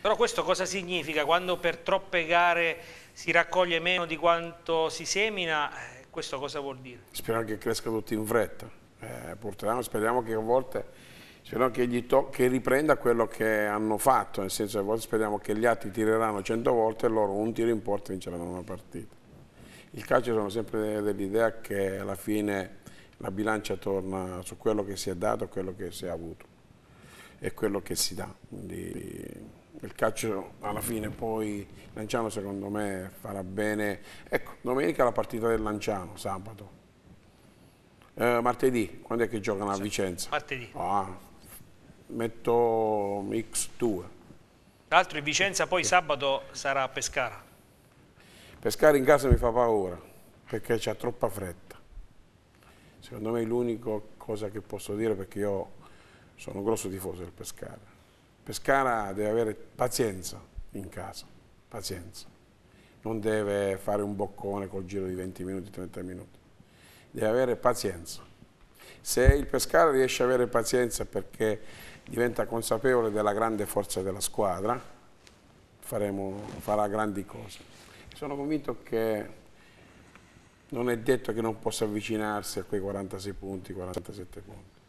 Però questo cosa significa? Quando per troppe gare si raccoglie meno di quanto si semina, eh, questo cosa vuol dire? Speriamo che cresca tutto in fretta. Eh, purtroppo speriamo che a volte speriamo che, che riprenda quello che hanno fatto, nel senso che a volte speriamo che gli altri tireranno 100 volte e loro un tiro in porta vinceranno una partita. Il calcio sono sempre dell'idea che alla fine la bilancia torna su quello che si è dato quello che si è avuto e quello che si dà. Quindi, il calcio alla fine poi Lanciano secondo me farà bene. Ecco, domenica la partita del Lanciano, sabato. Eh, martedì, quando è che giocano a Vicenza? Martedì. Ah, metto X2. Tra l'altro in Vicenza poi sabato sarà a Pescara. Pescare in casa mi fa paura perché c'è troppa fretta. Secondo me è l'unica cosa che posso dire perché io sono un grosso tifoso del Pescara. Pescara deve avere pazienza in casa, pazienza. Non deve fare un boccone col giro di 20 minuti, 30 minuti. Deve avere pazienza. Se il Pescara riesce ad avere pazienza perché diventa consapevole della grande forza della squadra, faremo, farà grandi cose. Sono convinto che non è detto che non possa avvicinarsi a quei 46 punti, 47 punti.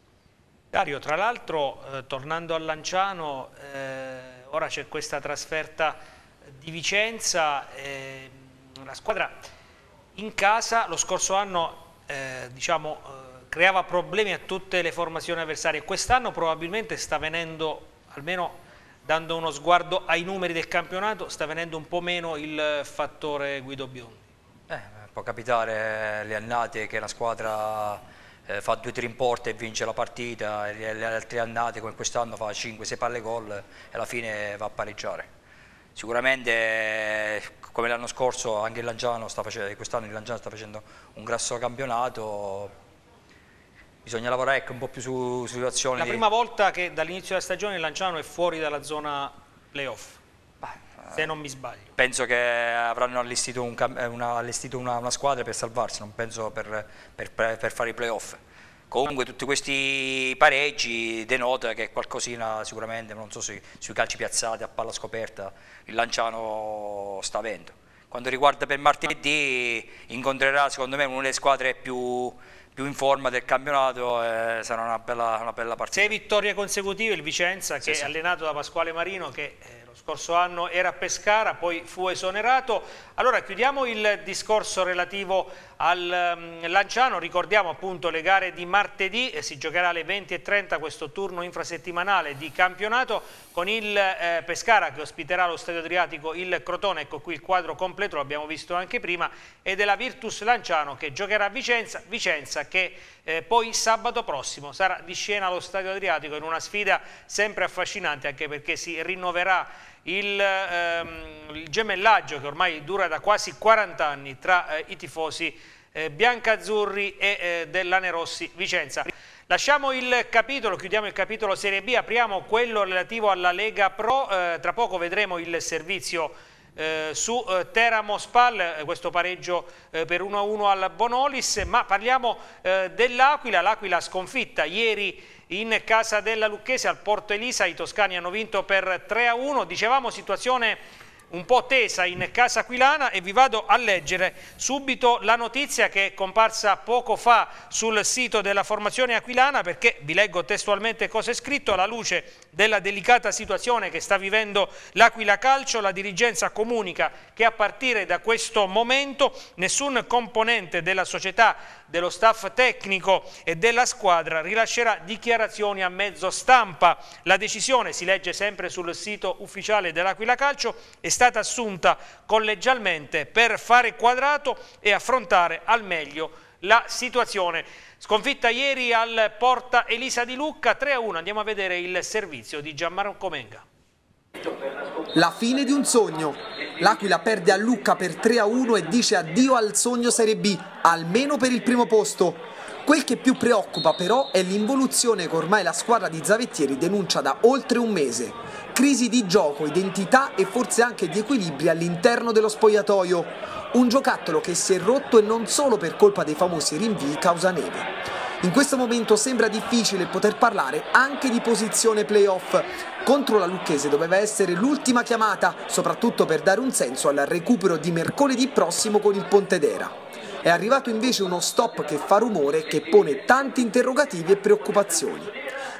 Dario, tra l'altro, eh, tornando a Lanciano, eh, ora c'è questa trasferta di Vicenza, eh, la squadra in casa lo scorso anno, eh, diciamo, eh, creava problemi a tutte le formazioni avversarie. Quest'anno probabilmente sta venendo, almeno dando uno sguardo ai numeri del campionato, sta venendo un po' meno il fattore Guido Biondi. Eh, può capitare le annate che la squadra eh, fa due tre in porta e vince la partita, le, le altre annate come quest'anno fa 5-6 palle gol e alla fine va a pareggiare. Sicuramente come l'anno scorso anche il Lanciano sta facendo, quest'anno il Lanciano sta facendo un grasso campionato, bisogna lavorare ecco, un po' più su situazioni. La prima volta che dall'inizio della stagione il Lanciano è fuori dalla zona playoff, se non mi sbaglio. Penso che avranno allestito, un, una, allestito una, una, squadra per salvarsi, non penso per, per, per fare i playoff. Comunque tutti questi pareggi denota che qualcosina sicuramente, non so se sui calci piazzati a palla scoperta, il Lanciano sta avendo. Quando riguarda per martedì incontrerà secondo me una delle squadre più, più in forma del campionato e sarà una bella, una bella partita. Sei vittorie consecutive il Vicenza che sì, sì. è allenato da Pasquale Marino che eh, scorso anno era a Pescara, poi fu esonerato. Allora chiudiamo il discorso relativo al um, Lanciano, ricordiamo appunto le gare di martedì, eh, si giocherà alle 20.30 questo turno infrasettimanale di campionato con il eh, Pescara che ospiterà lo Stadio Adriatico il Crotone, ecco qui il quadro completo, l'abbiamo visto anche prima, e della Virtus Lanciano che giocherà a Vicenza, Vicenza che eh, poi sabato prossimo sarà di scena allo Stadio Adriatico in una sfida sempre affascinante anche perché si rinnoverà il, ehm, il, gemellaggio che ormai dura da quasi 40 anni tra eh, i tifosi eh, biancazzurri e eh, dell'Anerossi Vicenza. Lasciamo il capitolo, chiudiamo il capitolo Serie B, apriamo quello relativo alla Lega Pro, eh, tra poco vedremo il servizio eh, su eh, Teramo Spal, eh, questo pareggio eh, per 1-1 al Bonolis, ma parliamo eh, dell'Aquila, l'Aquila sconfitta ieri in casa della Lucchese al Porto Elisa, i toscani hanno vinto per 3-1, dicevamo situazione un po' tesa in casa aquilana e vi vado a leggere subito la notizia che è comparsa poco fa sul sito della formazione aquilana perché vi leggo testualmente cosa è scritto alla luce della delicata situazione che sta vivendo l'Aquila Calcio la dirigenza comunica che a partire da questo momento nessun componente della società dello staff tecnico e della squadra rilascerà dichiarazioni a mezzo stampa. La decisione, si legge sempre sul sito ufficiale dell'Aquila Calcio, è stata assunta collegialmente per fare quadrato e affrontare al meglio la situazione. Sconfitta ieri al Porta Elisa di Lucca 3-1, andiamo a vedere il servizio di Gianmarco Menga. La fine di un sogno. L'Aquila perde a Lucca per 3-1 e dice addio al sogno Serie B, almeno per il primo posto. Quel che più preoccupa però è l'involuzione che ormai la squadra di Zavettieri denuncia da oltre un mese. Crisi di gioco, identità e forse anche di equilibri all'interno dello spogliatoio. Un giocattolo che si è rotto e non solo per colpa dei famosi rinvii causa neve. In questo momento sembra difficile poter parlare anche di posizione playoff. Contro la Lucchese doveva essere l'ultima chiamata, soprattutto per dare un senso al recupero di mercoledì prossimo con il Pontedera. È arrivato invece uno stop che fa rumore che pone tanti interrogativi e preoccupazioni.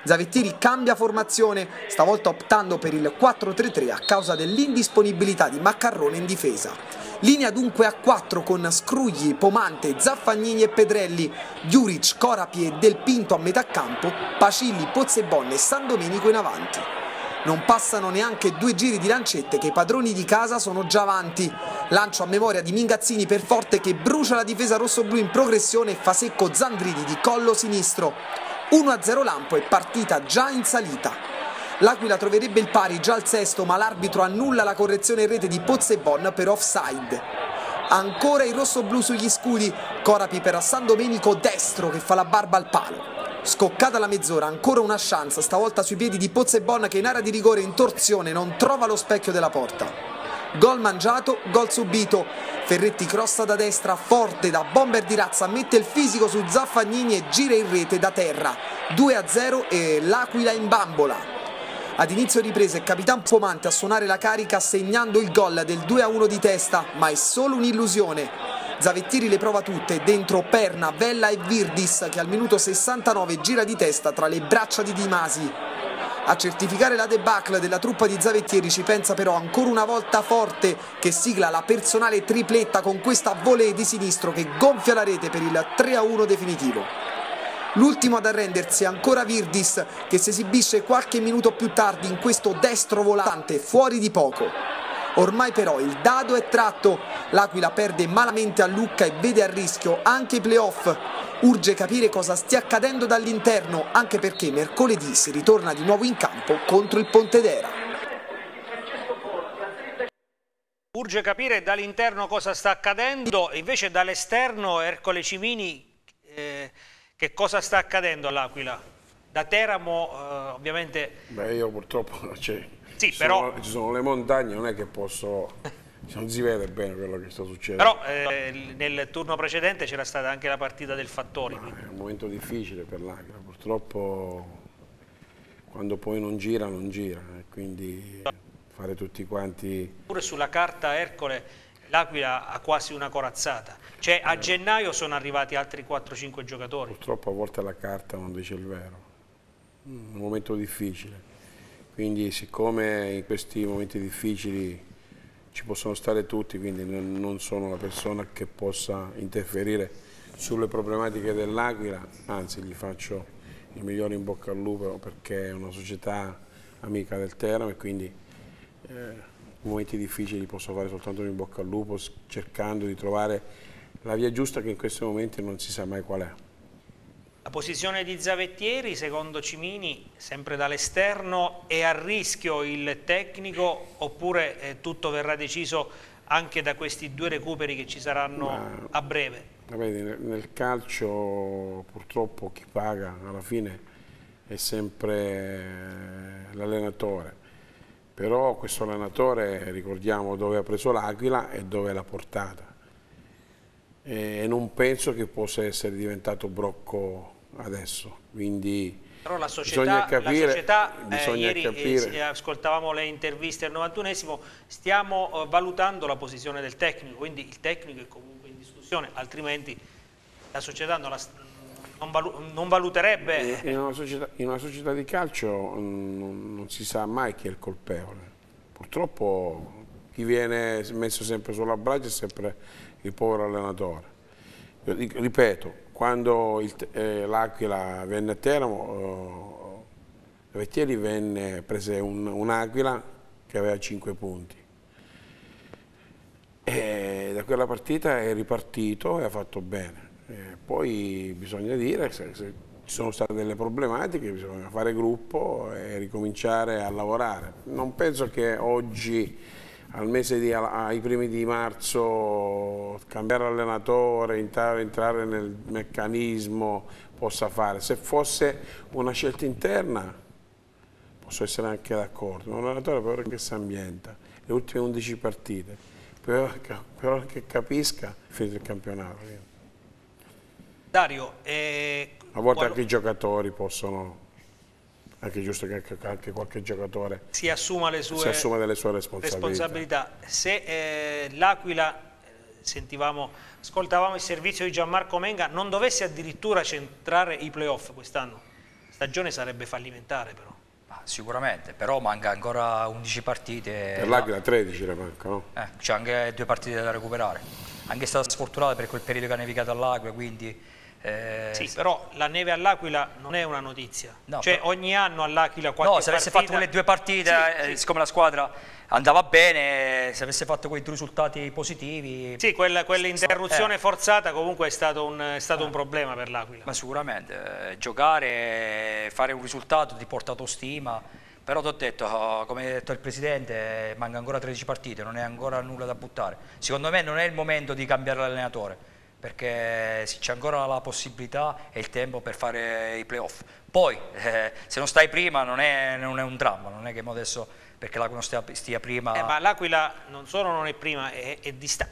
Zavettieri cambia formazione, stavolta optando per il 4-3-3 a causa dell'indisponibilità di Maccarrone in difesa. Linea dunque a 4 con Scrugli, Pomante, Zaffagnini e Pedrelli, Juric, Corapi e Del Pinto a metà campo, Pacilli, Pozzebonne e San Domenico in avanti. Non passano neanche due giri di lancette che i padroni di casa sono già avanti. Lancio a memoria di Mingazzini per Forte che brucia la difesa rossoblu in progressione e fa secco Zandrini di collo sinistro. 1-0 Lampo e partita già in salita. L'Aquila troverebbe il pari già al sesto ma l'arbitro annulla la correzione in rete di Pozzebon per offside. Ancora il rosso-blu sugli scudi, Corapi per San Domenico destro che fa la barba al palo. Scoccata la mezz'ora, ancora una chance, stavolta sui piedi di Pozzebon che in area di rigore in torsione non trova lo specchio della porta. Gol mangiato, gol subito. Ferretti crossa da destra, forte da bomber di razza, mette il fisico su Zaffagnini e gira in rete da terra. 2-0 e l'Aquila in bambola. Ad inizio ripresa è Capitan Pomante a suonare la carica segnando il gol del 2-1 di testa, ma è solo un'illusione. Zavettieri le prova tutte, dentro Perna, Vella e Virdis che al minuto 69 gira di testa tra le braccia di Di Masi. A certificare la debacle della truppa di Zavettieri ci pensa però ancora una volta Forte che sigla la personale tripletta con questa volée di sinistro che gonfia la rete per il 3-1 definitivo. L'ultimo ad arrendersi è ancora Virdis che si esibisce qualche minuto più tardi in questo destro volante fuori di poco. Ormai però il dado è tratto, l'Aquila perde malamente a Lucca e vede a rischio anche i playoff. Urge capire cosa stia accadendo dall'interno, anche perché mercoledì si ritorna di nuovo in campo contro il Pontedera. Urge capire dall'interno cosa sta accadendo, invece dall'esterno Ercole Cimini eh, che cosa sta accadendo all'Aquila? Da Teramo eh, ovviamente... Beh io purtroppo (laughs) cioè, Sì, ci, però- sono, ci sono le montagne, non è che posso... (laughs) non si vede bene quello che sta succedendo. Però eh, nel turno precedente c'era stata anche la partita del Fattori. È un momento difficile per l'Aquila, purtroppo quando poi non gira non gira e quindi fare tutti quanti Pure sulla carta Ercole l'Aquila ha quasi una corazzata. Cioè a gennaio sono arrivati altri 4-5 giocatori. purtroppo a volte la carta non dice il vero, un momento difficile, quindi siccome in questi momenti difficili ci possono stare tutti, quindi non sono la persona che possa interferire sulle problematiche dell'Aquila, anzi gli faccio il migliore in bocca al lupo perché è una società amica del Teramo e quindi eh, momenti difficili posso fare soltanto in bocca al lupo cercando di trovare la via giusta che in questi momenti non si sa mai qual è. La posizione di Zavettieri, secondo Cimini, sempre dall'esterno, è a rischio il tecnico oppure eh, tutto verrà deciso anche da questi due recuperi che ci saranno Ma- a breve? Vedi, nel- nel calcio purtroppo chi paga alla fine è sempre eh, l'allenatore, però questo allenatore ricordiamo dove ha preso l'Aquila e dove l'ha portata e non penso che possa essere diventato brocco adesso, quindi Però la società, bisogna capire, la società eh, ieri eh, capire. ascoltavamo le interviste al 91esimo, stiamo eh, valutando la posizione del tecnico, quindi il tecnico è comunque in discussione, altrimenti la società non, la non valu- non valuterebbe... In una società, in una società di calcio mm, non, non si sa mai chi è il colpevole. Purtroppo chi viene messo sempre sulla braccia è sempre il povero allenatore. Ripeto, quando eh, l'Aquila venne a Teramo, eh, Vettieri venne, prese un- un'Aquila che aveva 5 punti. E da quella partita è ripartito e ha fatto bene. Eh, poi bisogna dire se, se ci sono state delle problematiche, bisogna fare gruppo e ricominciare a lavorare. Non penso che oggi, di, ai primi di marzo, cambiare allenatore, entrare, entrare nel meccanismo possa fare. Se fosse una scelta interna, posso essere anche d'accordo, ma un allenatore però che si ambienta le ultime 11 partite, però, però che capisca finito il campionato. Dario, eh, A volte qual- anche i giocatori possono, anche giusto che anche- qualche giocatore si assuma le sue si assume delle sue responsabilità. responsabilità. Se eh, l'Aquila, eh, sentivamo, ascoltavamo il servizio di Gianmarco Menga, non dovesse addirittura centrare i playoff quest'anno, stagione sarebbe fallimentare però. Sicuramente, però manca ancora 11 partite. Per l'Aquila 13 ne mancano. Eh, c'è anche due partite da recuperare. Anche è stata sfortunata per quel periodo che ha nevicato all'Aquila, quindi... eh, Sì, però la neve all'Aquila non è una notizia. No, cioè però- ogni anno all'Aquila qualche No, se avesse partita- fatto quelle due partite, Sì, eh, sì. siccome la squadra andava bene, se avesse fatto quei due risultati positivi... Sì, quella, quell'interruzione Eh. forzata comunque è stato un, è stato un problema per l'Aquila. Ma sicuramente, eh, giocare, fare un risultato ti porta autostima, però ti ho detto, oh, come ha detto il Presidente, manca ancora 13 partite, non è ancora nulla da buttare. Secondo me non è il momento di cambiare l'allenatore, perché c'è ancora la possibilità e il tempo per fare i playoff. Poi, eh, se non stai prima non è, non è un dramma, non è che mo adesso, perché la stia, stia prima... Eh, ma l'Aquila non solo non è prima, è, è dista-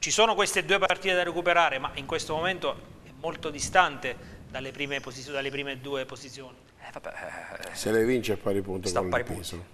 Ci sono queste due partite da recuperare, ma in questo momento è molto distante dalle prime, dalle prime due posizioni. eh, vabbè, eh, Se le vince a pari punto Sta a con pari il Piso.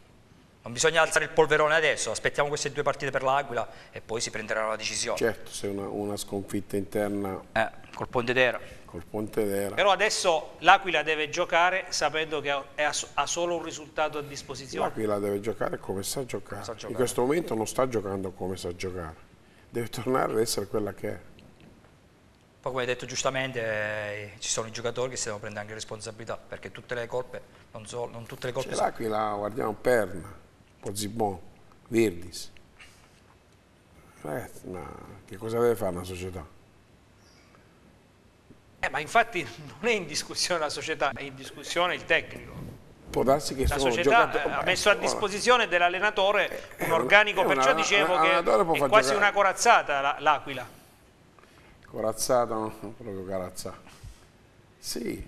Non bisogna alzare il polverone adesso, aspettiamo queste due partite per l'Aquila e poi si prenderà una decisione. Certo, se una, una sconfitta interna Eh, col Pontedera. col Pontedera. Però adesso l'Aquila deve giocare sapendo che ha- ha so- ha solo un risultato a disposizione. L'Aquila deve giocare come sa giocare. Sa giocare. In questo momento non sta giocando come sa giocare. Deve tornare ad essere quella che è. poi come hai detto giustamente eh, ci sono i giocatori che si devono prendere anche responsabilità perché tutte le colpe, non, so, non tutte le colpe... C'è l'Aquila, guardiamo Perna, Pozibon, Virdis. Ragazzi, ma che cosa deve fare una società? Eh, ma infatti non è in discussione la società, è in discussione il tecnico. Può darsi che La sono società eh, ha messo a Eh, disposizione dell'allenatore Eh, un organico, è una- perciò dicevo un che è quasi giocare- una corazzata la- l'Aquila. Corazzato, no, non proprio corazzato. Sì,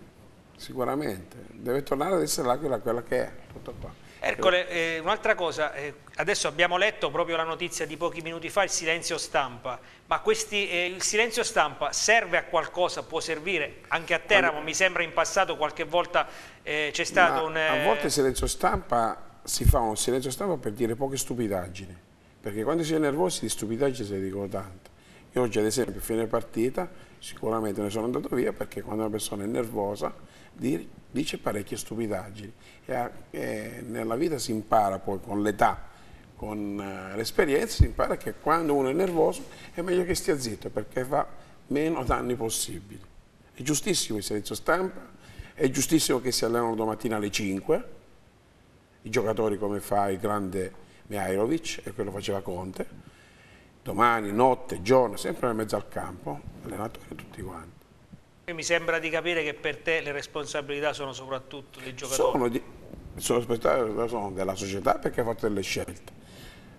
sicuramente. Deve tornare ad essere l'Aquila quella che è. Tutto qua. Ercole, eh, un'altra cosa, eh, adesso abbiamo letto proprio la notizia di pochi minuti fa, il silenzio stampa, ma questi, eh, il silenzio stampa serve a qualcosa, può servire anche a Teramo, mi sembra in passato qualche volta eh, c'è stato un... A eh, volte il silenzio stampa si fa un silenzio stampa per dire poche stupidaggini, perché quando si è nervosi di stupidaggini si dicono tante. Io oggi ad esempio a fine partita sicuramente ne sono andato via perché quando una persona è nervosa dice parecchie stupidaggini e, nella vita si impara poi con l'età, con eh, l'esperienza, si impara che quando uno è nervoso è meglio che stia zitto perché fa meno danni possibili. È giustissimo il silenzio stampa, è giustissimo che si allenano domattina alle 5, i giocatori come fa il grande Mihailovic e quello faceva Conte, domani, notte, giorno, sempre nel mezzo al campo, allenatori tutti quanti. Mi sembra di capire che per te le responsabilità sono soprattutto dei giocatori. Sono, di- sono aspettati- sono della società perché ha fatto delle scelte,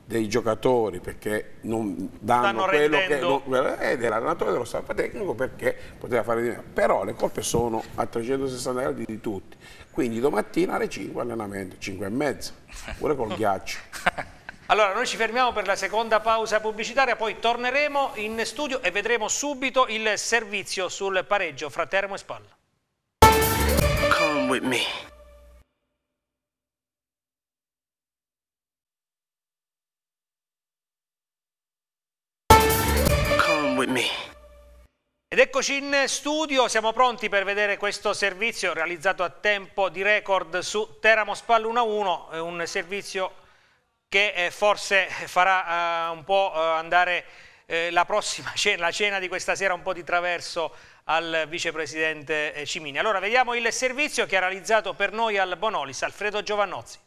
dei giocatori perché non danno Stanno quello rendendo- che non, e dell'allenatore dello staff tecnico perché poteva fare di meno. Però le colpe sono a 360 gradi di tutti. Quindi domattina alle 5 allenamento, 5 e mezza, pure col ghiaccio. (laughs) Allora, noi ci fermiamo per la seconda pausa pubblicitaria, poi torneremo in studio e vedremo subito il servizio sul pareggio fra Termo e Spalla. Come with me. Come with me. Ed eccoci in studio, siamo pronti per vedere questo servizio realizzato a tempo di record su Teramo Spalla 1-1, è un servizio che eh, forse farà eh, un po' eh, andare eh, la prossima (laughs) cena, la cena di questa sera un po' di traverso al vicepresidente eh, Cimini. Allora vediamo il servizio che ha realizzato per noi al Bonolis Alfredo Giovannozzi.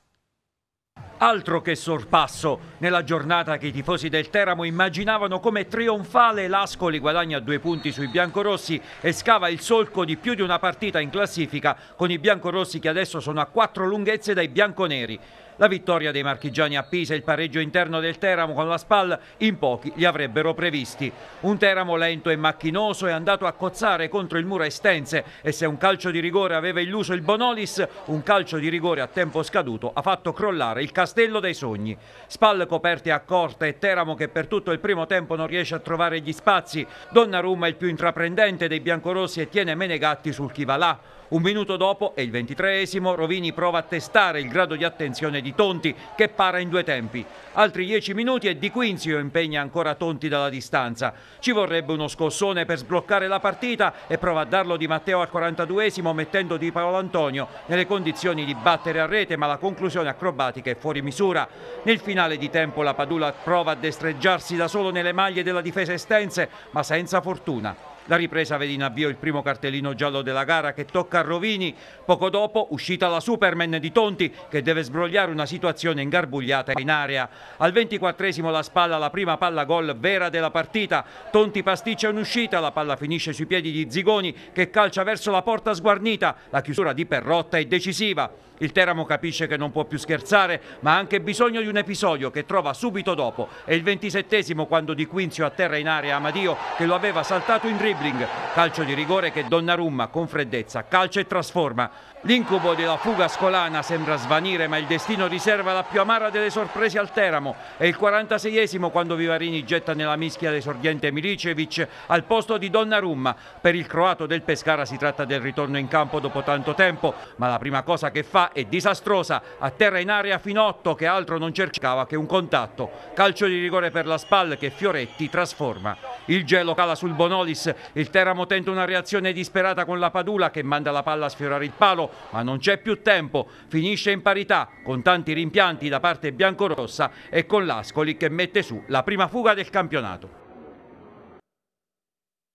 Altro che sorpasso, nella giornata che i tifosi del Teramo immaginavano come trionfale l'Ascoli guadagna due punti sui biancorossi e scava il solco di più di una partita in classifica con i biancorossi che adesso sono a quattro lunghezze dai bianconeri. La vittoria dei marchigiani a Pisa e il pareggio interno del Teramo con la SPAL in pochi li avrebbero previsti. Un Teramo lento e macchinoso è andato a cozzare contro il muro estense e se un calcio di rigore aveva illuso il Bonolis, un calcio di rigore a tempo scaduto ha fatto crollare il castello dei sogni. SPAL coperte a corta e Teramo che per tutto il primo tempo non riesce a trovare gli spazi. Donnarumma è il più intraprendente dei biancorossi e tiene Menegatti sul chi va là. Un minuto dopo, e il ventitreesimo, Rovini prova a testare il grado di attenzione di Tonti che para in due tempi. Altri dieci minuti e Di Quinzio impegna ancora Tonti dalla distanza. Ci vorrebbe uno scossone per sbloccare la partita e prova a darlo Di Matteo al 42esimo mettendo Di Paolo Antonio nelle condizioni di battere a rete ma la conclusione acrobatica è fuori misura. Nel finale di tempo la Padula prova a destreggiarsi da solo nelle maglie della difesa estense ma senza fortuna. La ripresa vede in avvio il primo cartellino giallo della gara che tocca a Rovini. Poco dopo uscita la Superman di Tonti che deve sbrogliare una situazione ingarbugliata in area. Al 24esimo la spalla la prima palla gol vera della partita. Tonti pasticcia un'uscita, la palla finisce sui piedi di Zigoni che calcia verso la porta sguarnita. La chiusura di Perrotta è decisiva. Il Teramo capisce che non può più scherzare, ma ha anche bisogno di un episodio che trova subito dopo. È il ventisettesimo quando Di Quinzio atterra in area Amadio che lo aveva saltato in dribbling. Calcio di rigore che Donnarumma con freddezza calcia e trasforma. L'incubo della fuga scolana sembra svanire, ma il destino riserva la più amara delle sorprese al Teramo. È il 46esimo quando Vivarini getta nella mischia l'esordiente Milicevic al posto di Donnarumma. Per il croato del Pescara si tratta del ritorno in campo dopo tanto tempo, ma la prima cosa che fa è disastrosa. Atterra in area Finotto che altro non cercava che un contatto. Calcio di rigore per la SPAL che Fioretti trasforma. Il gelo cala sul Bonolis, il Teramo tenta una reazione disperata con la Padula che manda la palla a sfiorare il palo, ma non c'è più tempo. Finisce in parità con tanti rimpianti da parte biancorossa e con l'Ascoli che mette su la prima fuga del campionato.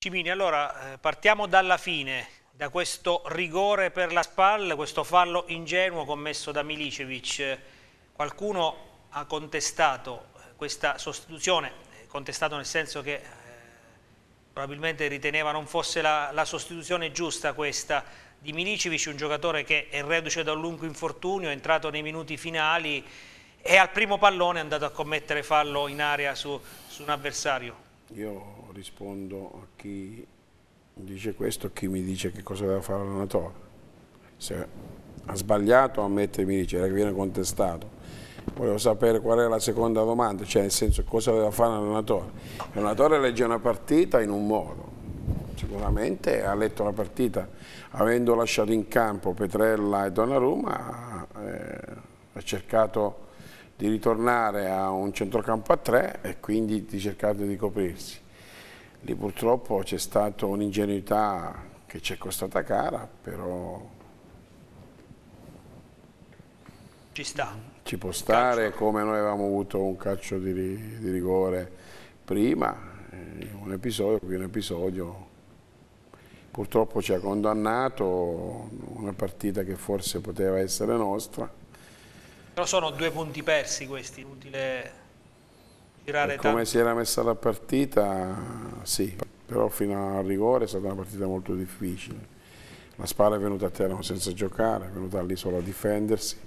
Cimini, allora eh, partiamo dalla fine, da questo rigore per la spalla, questo fallo ingenuo commesso da Milicevic. Qualcuno ha contestato eh, questa sostituzione, contestato nel senso che eh, probabilmente riteneva non fosse la, la sostituzione giusta questa di Milicevic, un giocatore che è reduce da un lungo infortunio, è entrato nei minuti finali e al primo pallone è andato a commettere fallo in area su, su un avversario. Io rispondo a chi dice questo, a chi mi dice che cosa deve fare l'allenatore. Se ha sbagliato ammette mi dice che viene contestato. Volevo sapere qual è la seconda domanda, cioè nel senso cosa deve fare l'allenatore. L'allenatore legge una partita in un modo, sicuramente ha letto la partita avendo lasciato in campo Petrella e Donnarumma eh, ha cercato di ritornare a un centrocampo a tre e quindi di cercare di coprirsi. Lì purtroppo c'è stata un'ingenuità che ci è costata cara, però ci sta. Ci può stare calcio. come noi avevamo avuto un calcio di, di rigore prima, eh, un episodio, qui un episodio purtroppo ci ha condannato, una partita che forse poteva essere nostra però sono due punti persi questi, inutile girare tanto. Come si era messa la partita, sì, però fino al rigore è stata una partita molto difficile. La Spara è venuta a terra senza giocare, è venuta all'isola a difendersi.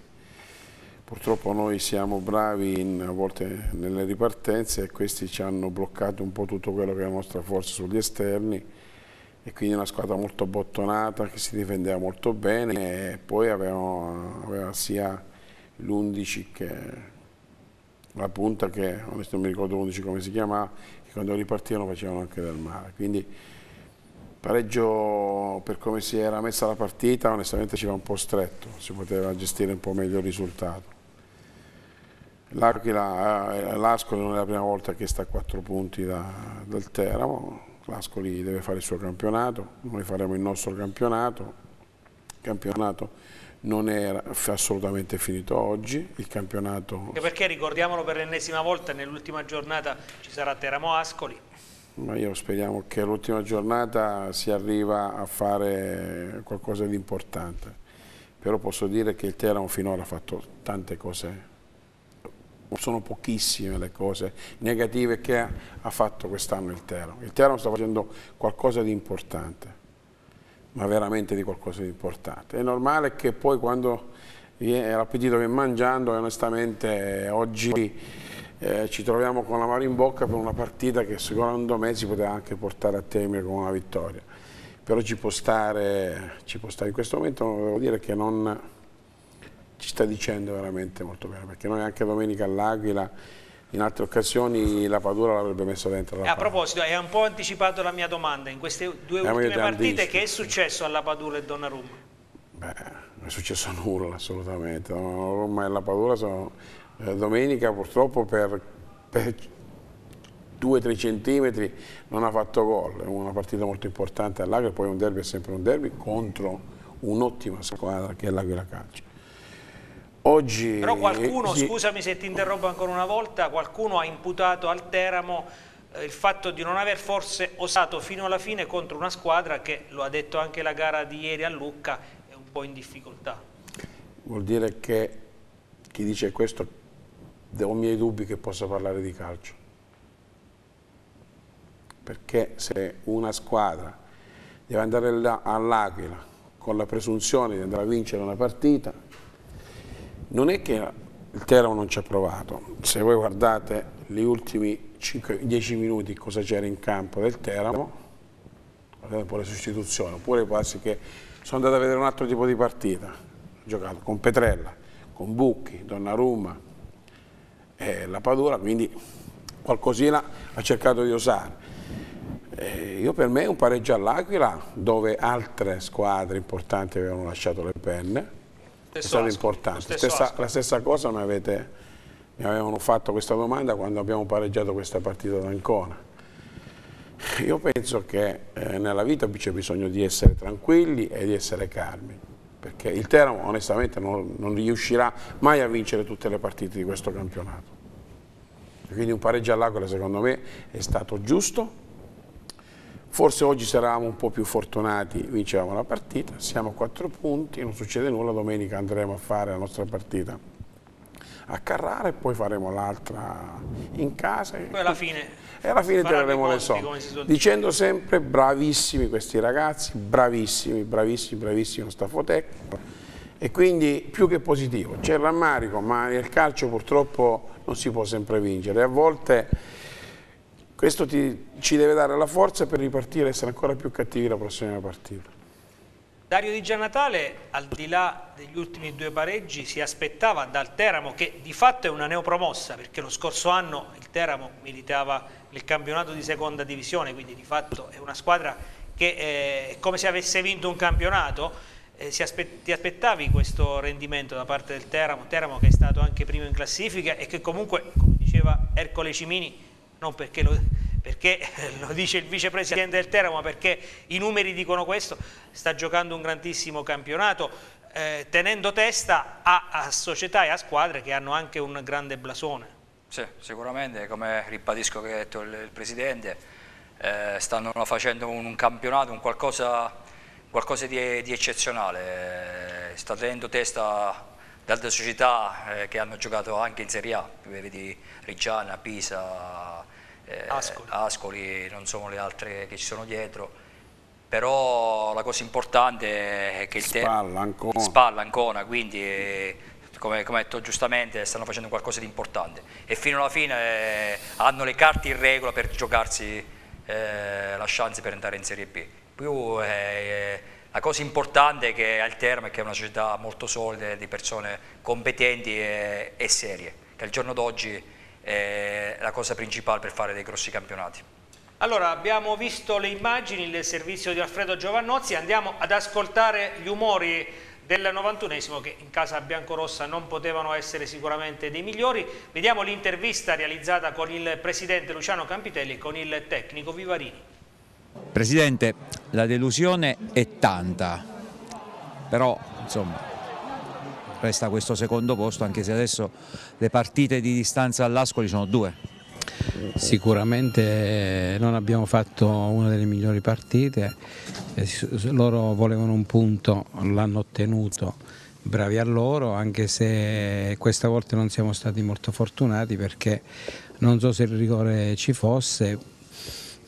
Purtroppo noi siamo bravi in, a volte nelle ripartenze e questi ci hanno bloccato un po' tutto quello che è la nostra forza sugli esterni e quindi una squadra molto bottonata che si difendeva molto bene e poi aveva, aveva sia l'11 che la punta che non mi ricordo l'11 come si chiamava che quando ripartivano facevano anche del male. Quindi pareggio per come si era messa la partita onestamente ci va un po' stretto si poteva gestire un po' meglio il risultato. Eh, l'Ascoli non è la prima volta che sta a 4 punti da, dal Teramo l'Ascoli deve fare il suo campionato noi faremo il nostro campionato campionato non è assolutamente finito oggi, il campionato... Anche perché ricordiamolo per l'ennesima volta, nell'ultima giornata ci sarà Teramo Ascoli. Ma io speriamo che l'ultima giornata si arriva a fare qualcosa di importante, però posso dire che il Teramo finora ha fatto tante cose, sono pochissime le cose negative che ha fatto quest'anno il Teramo. Il Teramo sta facendo qualcosa di importante ma veramente di qualcosa di importante. È normale che poi quando l'appetito che mangiando onestamente oggi eh, ci troviamo con la mano in bocca per una partita che secondo me si poteva anche portare a termine con una vittoria. Però ci può stare, ci può stare. in questo momento devo dire che non ci sta dicendo veramente molto bene, perché noi anche domenica all'Aquila in altre occasioni la Padura l'avrebbe messo dentro la A proposito, hai un po' anticipato la mia domanda, in queste due eh, ultime partite che è successo alla Padura e Donnarumma? Beh, non è successo (laughs) nulla assolutamente, Donnarumma e la Padura sono eh, domenica purtroppo per, per 2-3 centimetri non ha fatto gol, è una partita molto importante all'Agra, poi un derby è sempre un derby contro un'ottima squadra che è l'Aquila Calcio Oggi, Però qualcuno, sì. scusami se ti interrompo ancora una volta, qualcuno ha imputato al Teramo eh, il fatto di non aver forse osato fino alla fine contro una squadra che, lo ha detto anche la gara di ieri a Lucca, è un po' in difficoltà. Vuol dire che chi dice questo ho miei dubbi che possa parlare di calcio. Perché se una squadra deve andare all'Aquila con la presunzione di andare a vincere una partita, non è che il Teramo non ci ha provato, se voi guardate gli ultimi 10 minuti cosa c'era in campo del Teramo, guardate un po' le sostituzioni, oppure può che sono andato a vedere un altro tipo di partita, ho giocato con Petrella, con Bucchi, Donnarumma e la Padura, quindi qualcosina ha cercato di osare. Eh, io per me un pareggio all'Aquila dove altre squadre importanti avevano lasciato le penne, è stato importante. Stessa, la stessa cosa mi, avete, mi, avevano fatto questa domanda quando abbiamo pareggiato questa partita ad Ancona. Io penso che eh, nella vita c'è bisogno di essere tranquilli e di essere calmi, perché il Teramo onestamente non, non riuscirà mai a vincere tutte le partite di questo campionato. Quindi un pareggio all'Aquila secondo me è stato giusto, Forse oggi se eravamo un po' più fortunati vincevamo la partita, siamo a quattro punti, non succede nulla, domenica andremo a fare la nostra partita a Carrara e poi faremo l'altra in casa. Poi alla fine, e alla fine tireremo le somme, dicendo sempre bravissimi questi ragazzi, bravissimi, bravissimi, bravissimo staffo tecnico e quindi più che positivo. C'è il rammarico, ma nel calcio purtroppo non si può sempre vincere, a volte questo ti- ci deve dare la forza per ripartire e essere ancora più cattivi la prossima partita. Dario Di Giannatale, al di là degli ultimi due pareggi, si aspettava dal Teramo, che di fatto è una neopromossa, perché lo scorso anno il Teramo militava nel campionato di seconda divisione, quindi di fatto è una squadra che eh, è come se avesse vinto un campionato. Eh, aspe- ti aspettavi questo rendimento da parte del Teramo, Teramo che è stato anche primo in classifica e che comunque, come diceva Ercole Cimini, non perché lo, perché (laughs) lo dice il vicepresidente del Teramo, ma perché i numeri dicono questo, sta giocando un grandissimo campionato, eh, tenendo testa a, a società e a squadre che hanno anche un grande blasone. Sì, sicuramente, come ribadisco che ha detto il, il Presidente, eh, stanno facendo un, un campionato, un qualcosa, qualcosa di, di eccezionale, sta tenendo testa da altre società eh, che hanno giocato anche in Serie A, vedi Reggiana, Pisa, eh, Ascoli. Ascoli, non sono le altre che ci sono dietro, però la cosa importante è che il te- Spalla, Ancona. Spalla, Ancona, quindi eh, come, come ha detto giustamente stanno facendo qualcosa di importante e fino alla fine eh, hanno le carte in regola per giocarsi eh, la chance per andare in Serie B. Più eh, la cosa importante è che al Teramo è che è una società molto solida di persone competenti e, e serie, che al giorno d'oggi è la cosa principale per fare dei grossi campionati. Allora, abbiamo visto le immagini, il servizio di Alfredo Giovannozzi, andiamo ad ascoltare gli umori del 91esimo che in casa biancorossa non potevano essere sicuramente dei migliori. Vediamo l'intervista realizzata con il presidente Luciano Campitelli e con il tecnico Vivarini. Presidente, la delusione è tanta, però insomma resta questo secondo posto anche se adesso le partite di distanza all'Ascoli sono due. Sicuramente non abbiamo fatto una delle migliori partite, eh, loro volevano un punto, l'hanno ottenuto, bravi a loro, anche se questa volta non siamo stati molto fortunati perché non so se il rigore ci fosse,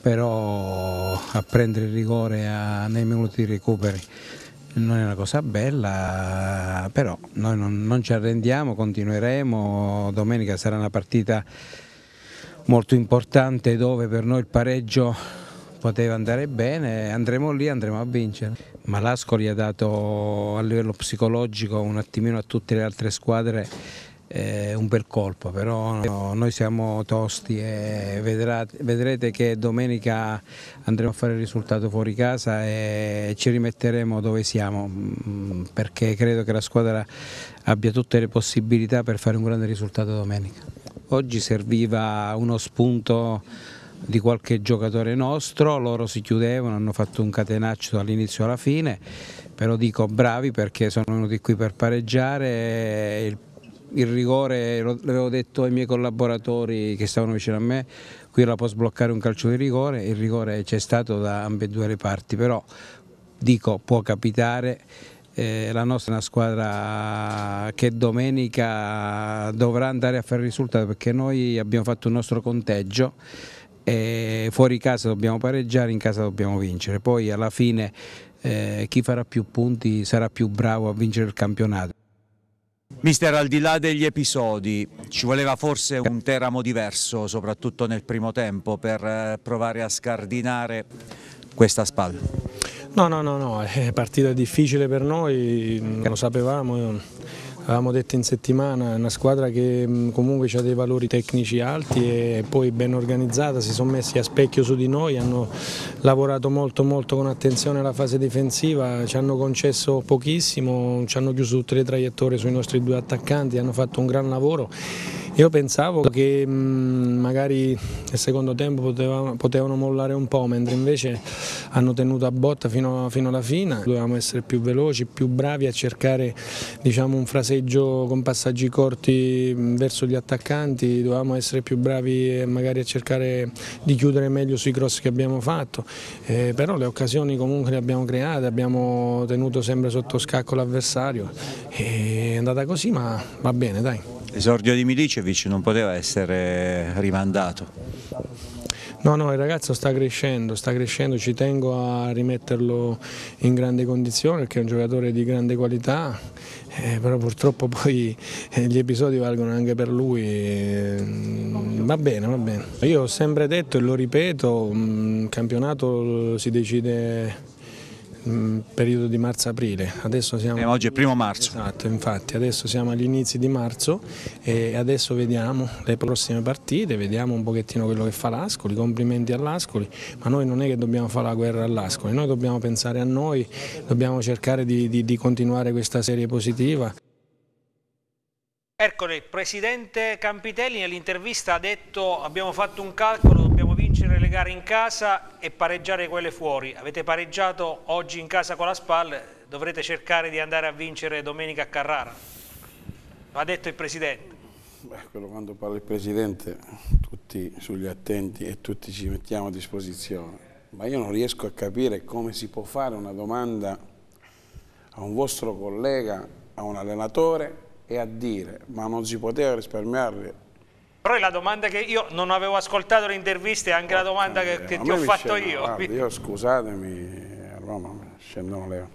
però a prendere il rigore a- nei minuti di recuperi non è una cosa bella, però noi non, non ci arrendiamo, continueremo, domenica sarà una partita molto importante dove per noi il pareggio poteva andare bene, andremo lì, andremo a vincere. Ma l'Ascoli ha dato a livello psicologico un attimino a tutte le altre squadre eh, un bel colpo, però no, noi siamo tosti e vedrà- vedrete che domenica andremo a fare il risultato fuori casa e ci rimetteremo dove siamo, mm, perché credo che la squadra abbia tutte le possibilità per fare un grande risultato domenica. Oggi serviva uno spunto di qualche giocatore nostro, loro si chiudevano, hanno fatto un catenaccio dall'inizio alla fine, però dico bravi perché sono venuti qui per pareggiare, il, il rigore, l'avevo detto ai miei collaboratori che stavano vicino a me, qui la può sbloccare un calcio di rigore, il rigore c'è stato da ambedue le parti, però dico può capitare. eh, la nostra è una squadra che domenica dovrà andare a fare il risultato perché noi abbiamo fatto il nostro conteggio e fuori casa dobbiamo pareggiare, in casa dobbiamo vincere. Poi alla fine eh, chi farà più punti sarà più bravo a vincere il campionato. Mister, al di là degli episodi, ci voleva forse un Teramo diverso, soprattutto nel primo tempo, per eh, provare a scardinare questa spalla? No, no, no, no, è partita difficile per noi, lo sapevamo, avevamo detto in settimana, è una squadra che mh, comunque ha dei valori tecnici alti e poi ben organizzata, si sono messi a specchio su di noi, hanno lavorato molto molto con attenzione alla fase difensiva, ci hanno concesso pochissimo, ci hanno chiuso tutte le traiettorie sui nostri due attaccanti, hanno fatto un gran lavoro Io pensavo che mh, magari nel secondo tempo potevano, potevano, mollare un po', mentre invece hanno tenuto a botta fino, fino, alla fine. Dovevamo essere più veloci, più bravi a cercare diciamo, un fraseggio con passaggi corti verso gli attaccanti, dovevamo essere più bravi magari a cercare di chiudere meglio sui cross che abbiamo fatto, eh, però le occasioni comunque le abbiamo create, abbiamo tenuto sempre sotto scacco l'avversario, è andata così ma va bene dai. L'esordio di Milicevic non poteva essere rimandato. No, no, il ragazzo sta crescendo, sta crescendo, ci tengo a rimetterlo in grande condizione perché è un giocatore di grande qualità, eh, però purtroppo poi eh, gli episodi valgono anche per lui, eh, va bene, va bene. Io ho sempre detto e lo ripeto, il campionato si decide Mm, periodo di marzo-aprile. Adesso siamo... E oggi è primo marzo. Esatto, infatti adesso siamo agli inizi di marzo e adesso vediamo le prossime partite, vediamo un pochettino quello che fa l'Ascoli, complimenti all'Ascoli, ma noi non è che dobbiamo fare la guerra all'Ascoli, noi dobbiamo pensare a noi, dobbiamo cercare di, di, di continuare questa serie positiva. Ercole, il presidente Campitelli nell'intervista ha detto abbiamo fatto un calcolo, dobbiamo vincere le gare in casa e pareggiare quelle fuori. Avete pareggiato oggi in casa con la SPAL, dovrete cercare di andare a vincere domenica a Carrara. Lo ha detto il presidente. Beh, quello quando parla il presidente tutti sugli attenti e tutti ci mettiamo a disposizione. Ma io non riesco a capire come si può fare una domanda a un vostro collega, a un allenatore e a dire ma non si poteva risparmiare però è la domanda che io non avevo ascoltato le interviste, è anche oh, la domanda che, che ti ho fatto io. Guarda, io scusatemi, a Roma scendono le...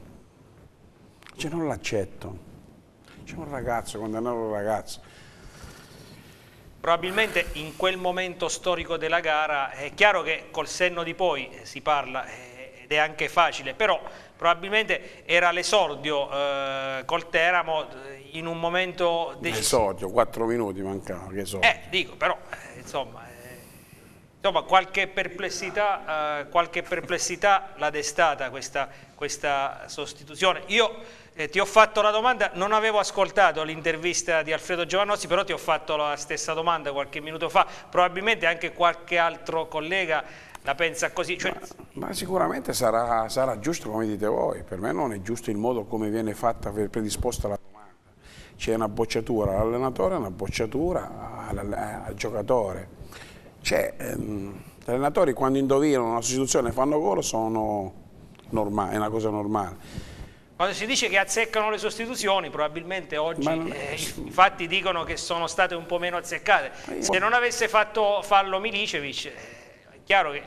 Cioè non l'accetto. C'è un ragazzo, condannato un ragazzo. Probabilmente in quel momento storico della gara è chiaro che col senno di poi si parla eh, ed è anche facile, però probabilmente era l'esordio eh, col Teramo in un momento deciso. Esordio, quattro minuti mancavano, che esordio. Eh, dico, però, eh, insomma, eh, insomma, qualche perplessità, eh, qualche perplessità l'ha destata questa, questa, sostituzione. Io eh, ti ho fatto la domanda, non avevo ascoltato l'intervista di Alfredo Giovannossi, però ti ho fatto la stessa domanda qualche minuto fa, probabilmente anche qualche altro collega la pensa così. Cioè... Ma, ma, sicuramente sarà, sarà, giusto come dite voi, per me non è giusto il modo come viene fatta, predisposta la c'è una bocciatura all'allenatore e una bocciatura al, al giocatore. Cioè, ehm, gli allenatori quando indovinano una sostituzione e fanno gol sono normali, è una cosa normale. Quando si dice che azzeccano le sostituzioni, probabilmente oggi non... eh, i fatti dicono che sono state un po' meno azzeccate. Se non avesse fatto fallo Milicevic, eh, chiaro che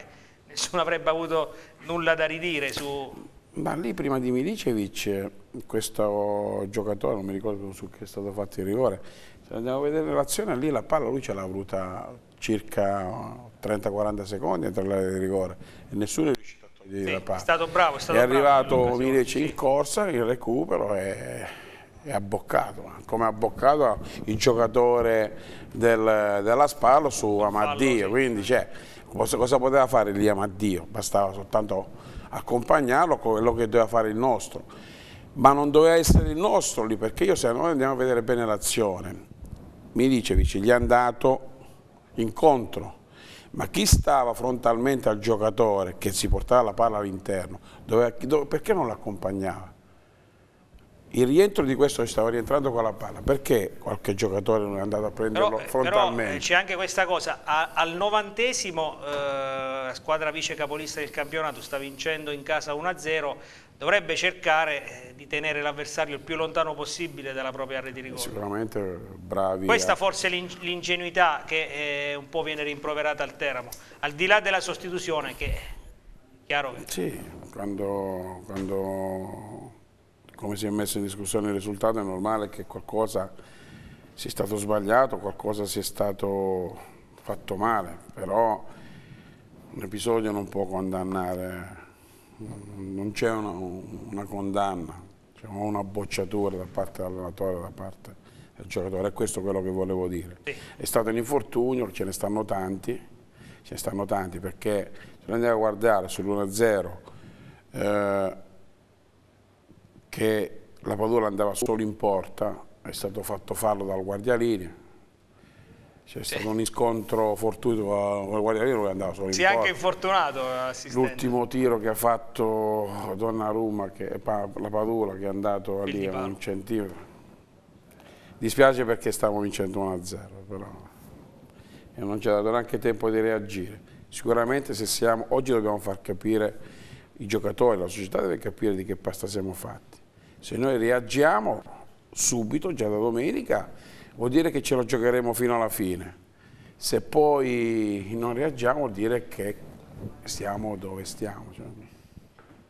nessuno avrebbe avuto nulla da ridire su... Ma lì prima di Milicevic questo giocatore, non mi ricordo su che è stato fatto il rigore, se andiamo a vedere l'azione lì la palla lui ce l'ha avuta circa 30-40 secondi tra l'area di rigore e nessuno è riuscito a togliere sì, la palla. È stato bravo, è stato È arrivato Milic sì. in corsa, il recupero e è abboccato, come ha abboccato il giocatore del, della Spallo su Amaddio, quindi cioè, cosa, cosa poteva fare lì Amaddio? Bastava soltanto accompagnarlo con quello che doveva fare il nostro ma non doveva essere il nostro lì perché io se noi andiamo a vedere bene l'azione Milicevic gli è andato incontro ma chi stava frontalmente al giocatore che si portava la palla all'interno perché non l'accompagnava? Il rientro di questo stava rientrando con la palla perché qualche giocatore non è andato a prenderlo però, frontalmente? Però eh, c'è anche questa cosa, a, al novantesimo eh, la squadra vice capolista del campionato sta vincendo in casa 1-0 dovrebbe cercare eh, di tenere l'avversario il più lontano possibile dalla propria area di rigore. Sicuramente bravi. Questa forse è l'ingenuità che eh, un po' viene rimproverata al Teramo, al di là della sostituzione che chiaro che... Sì, quando, quando come si è messo in discussione il risultato è normale che qualcosa sia stato sbagliato, qualcosa sia stato fatto male, però un episodio non può condannare non c'è una, una, condanna, c'è una bocciatura da parte dell'allenatore, da parte del giocatore, è questo quello che volevo dire. È stato un infortunio, ce ne stanno tanti, ce ne stanno tanti perché se andiamo a guardare sull'1-0 eh, che la Padula andava solo in porta, è stato fatto farlo dal guardialinea, C'è stato un incontro fortuito con la Guardia Nero che andava solo in Si è anche porta. infortunato. L'ultimo tiro che ha fatto Donnarumma, che la Padula, che è andato Il lì a un centimetro. Dispiace perché stavamo vincendo 1-0, però e non ci ha dato neanche tempo di reagire. Sicuramente se siamo, oggi dobbiamo far capire i giocatori, la società deve capire di che pasta siamo fatti. Se noi reagiamo subito, già da domenica, vuol dire che ce lo giocheremo fino alla fine. Se poi non reagiamo vuol dire che stiamo dove stiamo. cioè.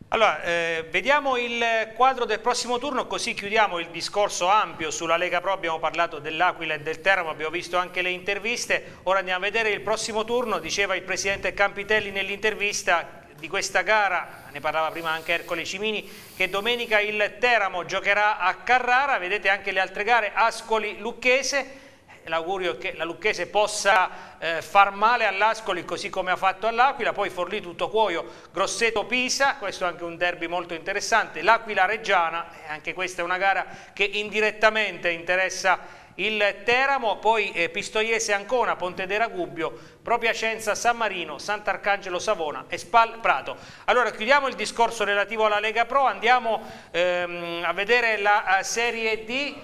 Allora, eh, vediamo il quadro del prossimo turno, così chiudiamo il discorso ampio sulla Lega Pro, abbiamo parlato dell'Aquila e del Teramo, abbiamo visto anche le interviste, ora andiamo a vedere il prossimo turno, diceva il Presidente Campitelli nell'intervista di questa gara, ne parlava prima anche Ercole Cimini, che domenica il Teramo giocherà a Carrara, vedete anche le altre gare, Ascoli, Lucchese, l'augurio è che la Lucchese possa eh, far male all'Ascoli così come ha fatto all'Aquila, poi Forlì tutto Cuoio, Grosseto Pisa, questo è anche un derby molto interessante, l'Aquila Reggiana, e anche questa è una gara che indirettamente interessa il Teramo, poi eh, Pistoiese Ancona, Pontedera Gubbio, Propiacenza San Marino, Sant'Arcangelo Savona e Spal Prato. Allora chiudiamo il discorso relativo alla Lega Pro, andiamo ehm, a vedere la eh, Serie D.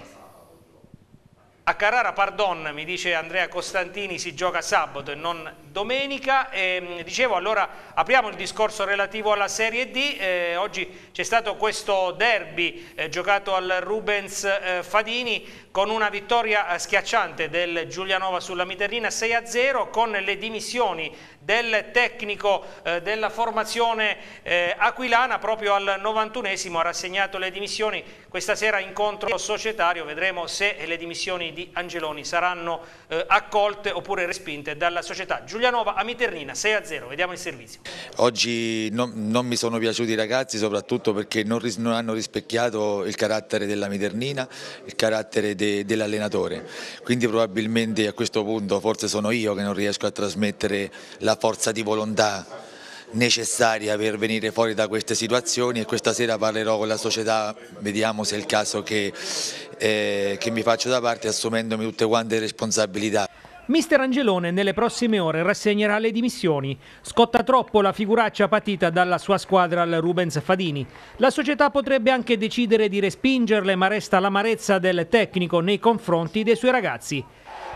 A Carrara, pardon, mi dice Andrea Costantini, si gioca sabato e non domenica. E, dicevo, allora apriamo il discorso relativo alla Serie D. Eh, oggi c'è stato questo derby eh, giocato al Rubens eh, Fadini con una vittoria eh, schiacciante del Giulianova sulla Miterrina 6-0 con le dimissioni del tecnico eh, della formazione eh, aquilana proprio al 91esimo ha rassegnato le dimissioni questa sera incontro societario vedremo se le dimissioni di Angeloni saranno accolte oppure respinte dalla società Giulianova a Miternina 6-0 vediamo il servizio Oggi non, non mi sono piaciuti i ragazzi soprattutto perché non, non hanno rispecchiato il carattere della Miternina, il carattere de- dell'allenatore, quindi probabilmente a questo punto forse sono io che non riesco a trasmettere la forza di volontà necessaria per venire fuori da queste situazioni e questa sera parlerò con la società, vediamo se è il caso che, eh, che mi faccio da parte assumendomi tutte quante le responsabilità. Mister Angelone nelle prossime ore rassegnerà le dimissioni. Scotta troppo la figuraccia patita dalla sua squadra al Rubens Fadini. La società potrebbe anche decidere di respingerle, ma resta l'amarezza del tecnico nei confronti dei suoi ragazzi.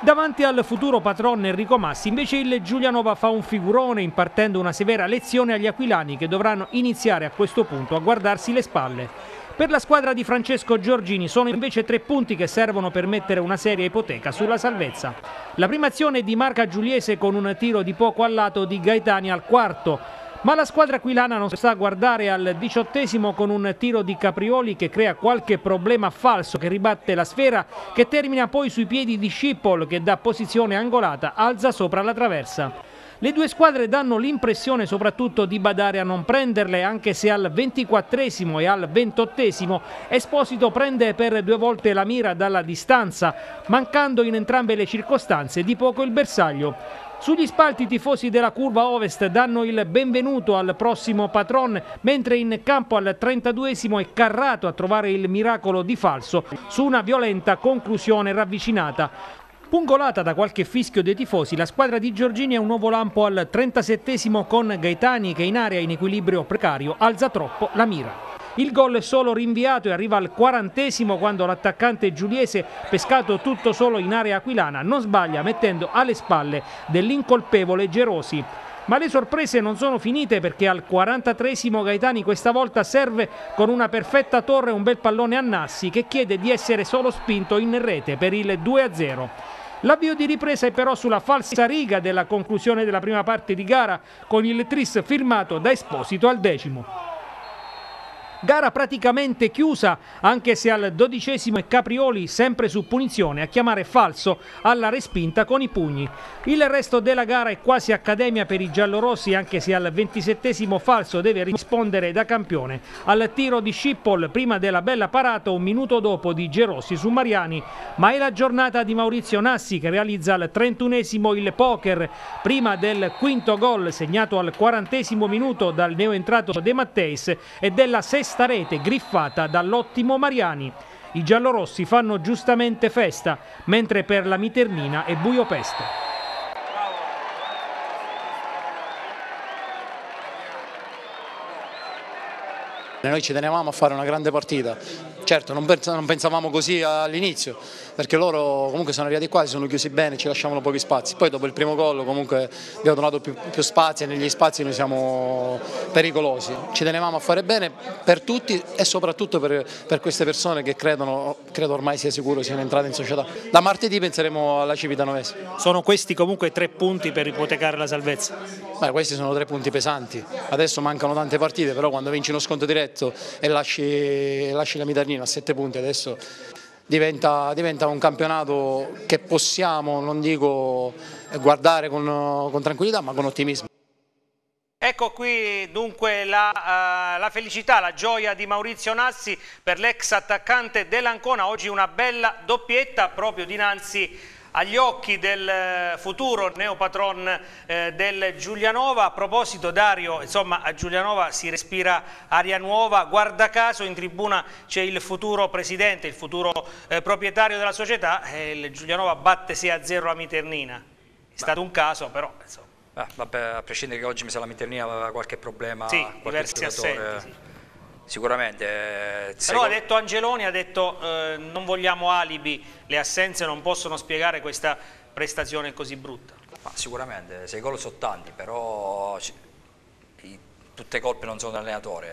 Davanti al futuro patron Enrico Massi, invece il Giulianova fa un figurone impartendo una severa lezione agli aquilani che dovranno iniziare a questo punto a guardarsi le spalle. Per la squadra di Francesco Giorgini sono invece tre punti che servono per mettere una seria ipoteca sulla salvezza. La prima azione di Marca Giuliese con un tiro di poco al lato di Gaetani al quarto, ma la squadra aquilana non sta a guardare al diciottesimo con un tiro di Caprioli che crea qualche problema falso che ribatte la sfera che termina poi sui piedi di Schiphol che da posizione angolata alza sopra la traversa. Le due squadre danno l'impressione soprattutto di badare a non prenderle anche se al 24esimo e al 28esimo Esposito prende per due volte la mira dalla distanza, mancando in entrambe le circostanze di poco il bersaglio. Sugli spalti i tifosi della curva ovest danno il benvenuto al prossimo patron, mentre in campo al 32esimo è Carrato a trovare il miracolo di falso su una violenta conclusione ravvicinata. Pungolata da qualche fischio dei tifosi, la squadra di Giorgini ha un nuovo lampo al 37esimo con Gaetani che in area in equilibrio precario alza troppo la mira. Il gol è solo rinviato e arriva al quarantesimo quando l'attaccante giuliese, pescato tutto solo in area aquilana, non sbaglia mettendo alle spalle dell'incolpevole Gerosi. Ma le sorprese non sono finite perché al 43esimo Gaetani questa volta serve con una perfetta torre un bel pallone a Nassi che chiede di essere solo spinto in rete per il 2-0. L'avvio di ripresa è però sulla falsa riga della conclusione della prima parte di gara con il tris firmato da Esposito al decimo. Gara praticamente chiusa, anche se al dodicesimo è Caprioli, sempre su punizione, a chiamare falso alla respinta con i pugni. Il resto della gara è quasi accademia per i giallorossi, anche se al ventisettesimo falso deve rispondere da campione. Al tiro di Schiphol, prima della bella parata, un minuto dopo di Gerossi su Mariani. Ma è la giornata di Maurizio Nassi che realizza al trentunesimo il poker, prima del quinto gol segnato al quarantesimo minuto dal neoentrato De Matteis e della sesta rete griffata dall'ottimo Mariani. I giallorossi fanno giustamente festa, mentre per la Miternina è buio peste. Noi ci tenevamo a fare una grande partita, certo non, pensavamo così all'inizio, perché loro comunque sono arrivati qua, si sono chiusi bene, ci lasciavano pochi spazi, poi dopo il primo gol comunque abbiamo donato più, più spazi e negli spazi noi siamo pericolosi. Ci tenevamo a fare bene per tutti e soprattutto per, per queste persone che credono, credo ormai sia sicuro siano entrate in società. Da martedì penseremo alla Civitanova. Sono questi comunque tre punti per ipotecare la salvezza? Beh, questi sono tre punti pesanti, adesso mancano tante partite, però quando vinci uno sconto diretto e lasci, lasci la Miternina a sette punti adesso diventa, diventa, un campionato che possiamo, non dico guardare con, con tranquillità ma con ottimismo. Ecco qui dunque la, uh, la, felicità, la gioia di Maurizio Nassi per l'ex attaccante dell'Ancona, oggi una bella doppietta proprio dinanzi agli occhi del eh, futuro neopatron eh, del Giulianova. A proposito Dario, insomma a Giulianova si respira aria nuova, guarda caso in tribuna c'è il futuro presidente, il futuro eh, proprietario della società e il Giulianova batte 6-0 a Miternina. È stato un caso però insomma. Ah, vabbè, a prescindere che oggi mi sa la Miternina aveva qualche problema, sì, qualche diversi assenti, sì. Sicuramente. Eh, Però ha detto Angeloni, ha detto eh, non vogliamo alibi, le assenze non possono spiegare questa prestazione così brutta. Ma sicuramente, sei gol sono tanti, però i, tutte colpe non sono dell'allenatore,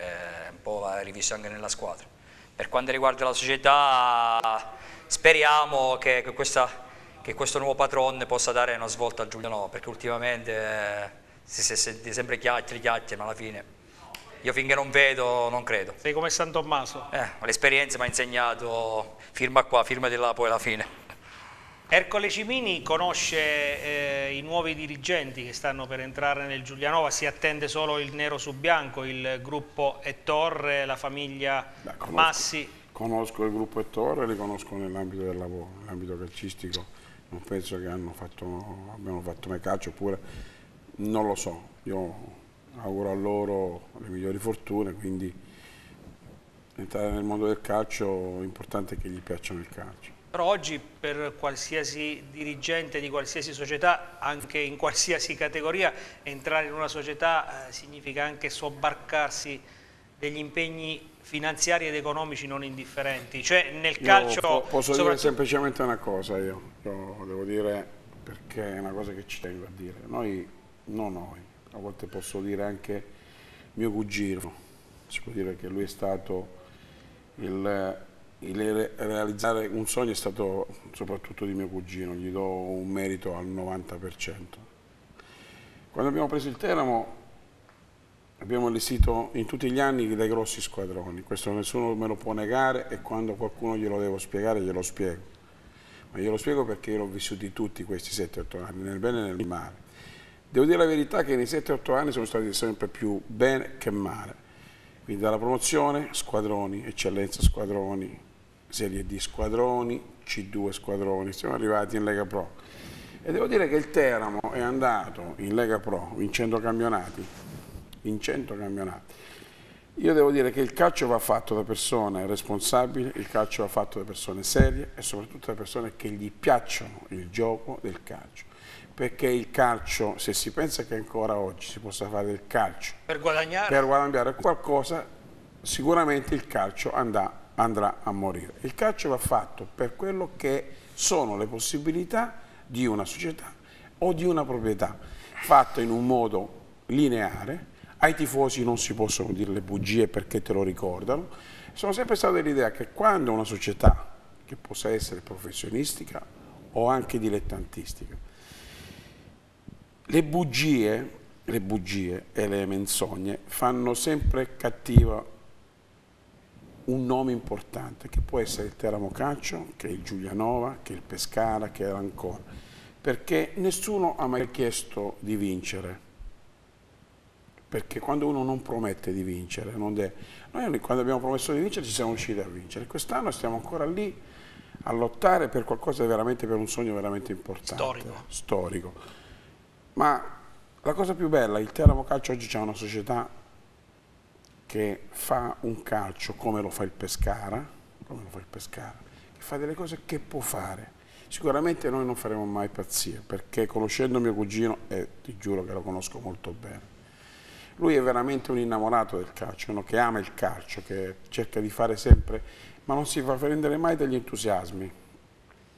è un po' rivisto anche nella squadra. Per quanto riguarda la società, speriamo che, che, questa, che questo nuovo patron possa dare una svolta a Giuliano, perché ultimamente eh, si, si sente sempre chiacchiere, chiacchiere, ma alla fine io finché non vedo non credo. Sei come San Tommaso? Eh, l'esperienza mi ha insegnato firma qua, firma di là, poi alla fine. Ercole Cimini conosce eh, i nuovi dirigenti che stanno per entrare nel Giulianova, si attende solo il nero su bianco, il gruppo Ettorre, la famiglia Beh, conosco, Massi. Conosco il gruppo Ettorre, li conosco nell'ambito del lavoro, nell'ambito calcistico, non penso che fatto, abbiano fatto mai calcio, oppure non lo so, io auguro a loro le migliori fortune, quindi entrare nel mondo del calcio è importante che gli piacciono il calcio. Però oggi per qualsiasi dirigente di qualsiasi società, anche in qualsiasi categoria, entrare in una società eh, significa anche sobbarcarsi degli impegni finanziari ed economici non indifferenti. Cioè nel calcio... Po posso dire semplicemente una cosa io, io devo dire perché è una cosa che ci tengo a dire. Noi, non noi, a volte posso dire anche mio cugino, si può dire che lui è stato il, il realizzare un sogno è stato soprattutto di mio cugino, gli do un merito al 90%. Quando abbiamo preso il Teramo abbiamo allestito in tutti gli anni dei grossi squadroni, questo nessuno me lo può negare e quando qualcuno glielo devo spiegare glielo spiego. Ma glielo spiego perché io l'ho vissuti tutti questi 7-8 anni, nel bene e nel male. Devo dire la verità che nei 7-8 anni sono stati sempre più bene che male. Quindi dalla promozione, squadroni, eccellenza squadroni, Serie D squadroni, C2 squadroni, siamo arrivati in Lega Pro. E devo dire che il Teramo è andato in Lega Pro vincendo campionati, vincendo campionati. Io devo dire che il calcio va fatto da persone responsabili, il calcio va fatto da persone serie e soprattutto da persone che gli piacciono il gioco del calcio perché il calcio, se si pensa che ancora oggi si possa fare del calcio per guadagnare, per guadagnare qualcosa, sicuramente il calcio andrà, andrà a morire. Il calcio va fatto per quello che sono le possibilità di una società o di una proprietà, fatto in un modo lineare, ai tifosi non si possono dire le bugie perché te lo ricordano, sono sempre stato dell'idea che quando una società, che possa essere professionistica o anche dilettantistica, le bugie, le bugie e le menzogne fanno sempre cattiva un nome importante che può essere il Teramo Calcio, che è il Giulianova, che è il Pescara, che è l'Ancora, perché nessuno ha mai chiesto di vincere, perché quando uno non promette di vincere, deve... noi quando abbiamo promesso di vincere ci siamo riusciti a vincere, quest'anno stiamo ancora lì a lottare per qualcosa veramente, per un sogno veramente importante, storico. storico. Ma la cosa più bella, il Teramo Calcio oggi c'è una società che fa un calcio come lo fa il Pescara, come lo fa il Pescara, che fa delle cose che può fare. Sicuramente noi non faremo mai pazzia, perché conoscendo mio cugino, e ti giuro che lo conosco molto bene, lui è veramente un innamorato del calcio, uno che ama il calcio, che cerca di fare sempre, ma non si fa prendere mai dagli entusiasmi,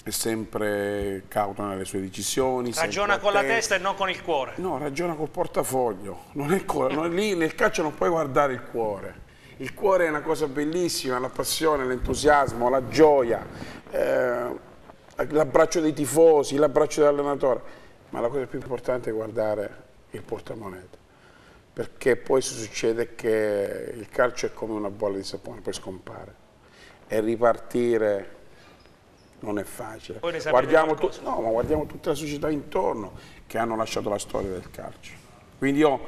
è sempre cauto nelle sue decisioni. Ragiona con la testa e non con il cuore. No, ragiona col portafoglio, non è cuore, non è lì nel calcio non puoi guardare il cuore. Il cuore è una cosa bellissima, la passione, l'entusiasmo, la gioia, eh, l'abbraccio dei tifosi, l'abbraccio dell'allenatore, ma la cosa più importante è guardare il portamonete, perché poi succede che il calcio è come una bolla di sapone, poi scompare, e ripartire non è facile. Guardiamo, no, ma guardiamo tutte le società intorno che hanno lasciato la storia del calcio. Quindi io,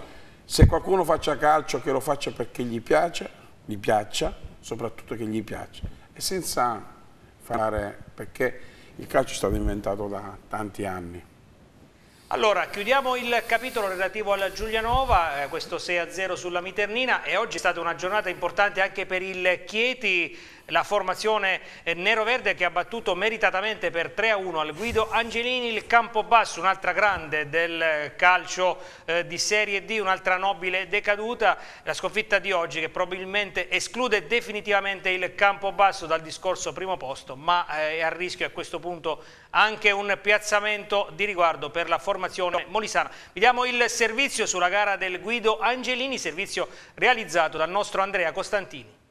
se qualcuno faccia calcio, che lo faccia perché gli piace, gli piaccia, soprattutto che gli piace, e senza fare, perché il calcio è stato inventato da tanti anni. Allora, chiudiamo il capitolo relativo alla Giulianova, eh, questo 6-0 sulla Miternina e oggi è stata una giornata importante anche per il Chieti, la formazione eh, nero-verde che ha battuto meritatamente per 3-1 al Guido Angelini, il Campobasso, un'altra grande del calcio eh, di Serie D, un'altra nobile decaduta, la sconfitta di oggi che probabilmente esclude definitivamente il Campobasso dal discorso primo posto, ma eh, è a rischio a questo punto anche un piazzamento di riguardo per la formazione molisana. Vediamo il servizio sulla gara del Guido Angelini, servizio realizzato dal nostro Andrea Costantini.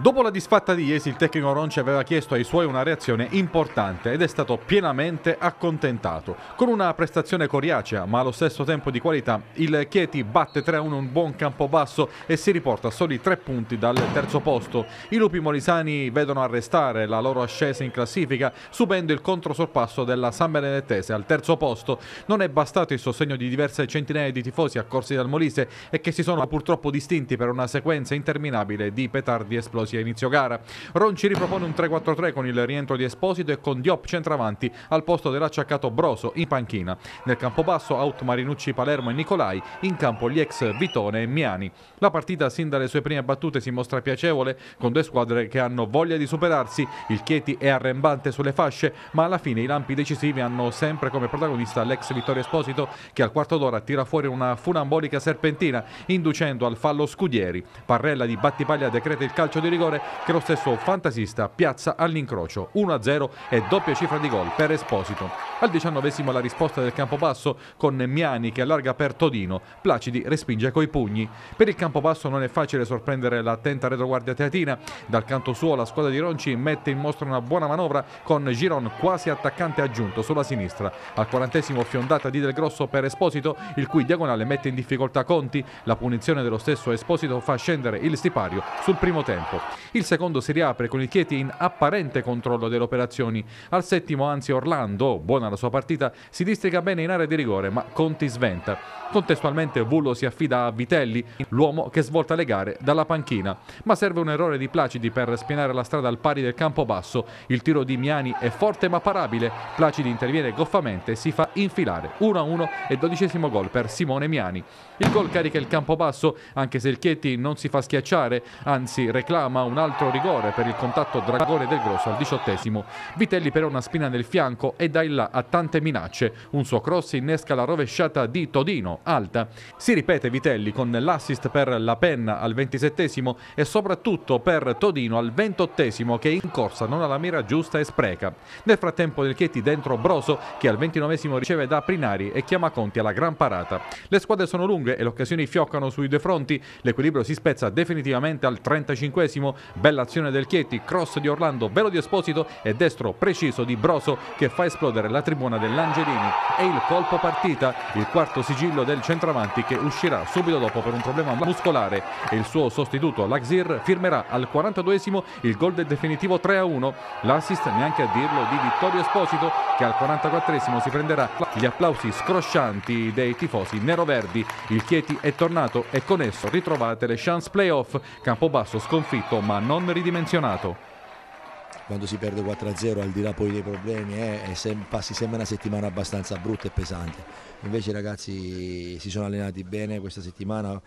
Dopo la disfatta di Iesi il tecnico Ronci aveva chiesto ai suoi una reazione importante ed è stato pienamente accontentato. Con una prestazione coriacea ma allo stesso tempo di qualità, il Chieti batte 3-1 un buon campo basso e si riporta a soli tre punti dal terzo posto. I lupi molisani vedono arrestare la loro ascesa in classifica subendo il controsorpasso della San Benedettese al terzo posto. Non è bastato il sostegno di diverse centinaia di tifosi accorsi dal Molise e che si sono purtroppo distinti per una sequenza interminabile di petardi esplosi a inizio gara. Ronci ripropone un 3-4-3 con il rientro di Esposito e con Diop centravanti al posto dell'acciaccato Broso in panchina. Nel campo basso out Marinucci, Palermo e Nicolai, in campo gli ex Vitone e Miani. La partita sin dalle sue prime battute si mostra piacevole con due squadre che hanno voglia di superarsi. Il Chieti è arrembante sulle fasce, ma alla fine i lampi decisivi hanno sempre come protagonista l'ex Vittorio Esposito che al quarto d'ora tira fuori una funambolica serpentina inducendo al fallo Scudieri. Parrella di Battipaglia decreta il calcio di rigore che lo stesso fantasista piazza all'incrocio 1-0 e doppia cifra di gol per Esposito. Al diciannovesimo la risposta del Campobasso con Miani che allarga per Todino, Placidi respinge coi pugni. Per il Campobasso non è facile sorprendere l'attenta retroguardia teatina, dal canto suo la squadra di Ronci mette in mostra una buona manovra con Giron quasi attaccante aggiunto sulla sinistra. Al quarantesimo fiondata di Del Grosso per Esposito, il cui diagonale mette in difficoltà Conti, la punizione dello stesso Esposito fa scendere il stipario sul primo tempo. Il secondo si riapre con il Chieti in apparente controllo delle operazioni. Al settimo, anzi Orlando, buona la sua partita, si districa bene in area di rigore, ma Conti sventa. Contestualmente Vullo si affida a Vitelli, l'uomo che svolta le gare dalla panchina. Ma serve un errore di Placidi per spianare la strada al pari del campo basso. Il tiro di Miani è forte ma parabile. Placidi interviene goffamente e si fa infilare. 1-1 e dodicesimo gol per Simone Miani. Il gol carica il campo basso, anche se il Chieti non si fa schiacciare, anzi reclama un altro rigore per il contatto Dragone del Grosso al diciottesimo. Vitelli però una spina nel fianco e da in là a tante minacce. Un suo cross innesca la rovesciata di Todino, alta. Si ripete Vitelli con l'assist per la penna al ventisettesimo e soprattutto per Todino al ventottesimo che in corsa non ha la mira giusta e spreca. Nel frattempo del Chieti dentro Broso che al ventinovesimo riceve da Prinari e chiama Conti alla gran parata. Le squadre sono lunghe e le occasioni fioccano sui due fronti. L'equilibrio si spezza definitivamente al 35esimo. Bella azione del Chieti, cross di Orlando, velo di Esposito e destro preciso di Broso che fa esplodere la tribuna dell'Angelini. E il colpo partita, il quarto sigillo del centravanti che uscirà subito dopo per un problema muscolare e il suo sostituto Laxir firmerà al 42esimo il gol del definitivo 3-1. L'assist neanche a dirlo di Vittorio Esposito che al 44esimo si prenderà gli applausi scroscianti dei tifosi neroverdi. Il Chieti è tornato e con esso ritrovate le chance playoff. Campobasso sconfitto ma non ridimensionato. Quando si perde 4-0 al di là poi dei problemi eh, sem passi sempre una settimana abbastanza brutta e pesante. Invece i ragazzi si sono allenati bene questa settimana.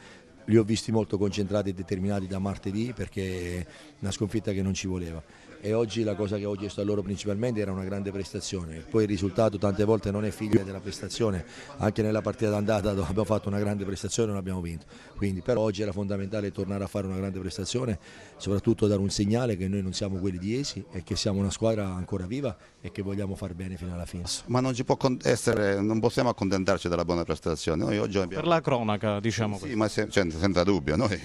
Li ho visti molto concentrati e determinati da martedì perché è una sconfitta che non ci voleva e oggi la cosa che ho chiesto a loro principalmente era una grande prestazione, poi il risultato tante volte non è figlio della prestazione, anche nella partita d'andata dove abbiamo fatto una grande prestazione non abbiamo vinto, quindi però oggi era fondamentale tornare a fare una grande prestazione, soprattutto dare un segnale che noi non siamo quelli di Esi e che siamo una squadra ancora viva e che vogliamo far bene fino alla fine. Ma non, ci può essere, non possiamo accontentarci della buona prestazione. Noi oggi abbiamo... Per la cronaca, diciamo sì, così. ma se, cioè, senza dubbio. Noi,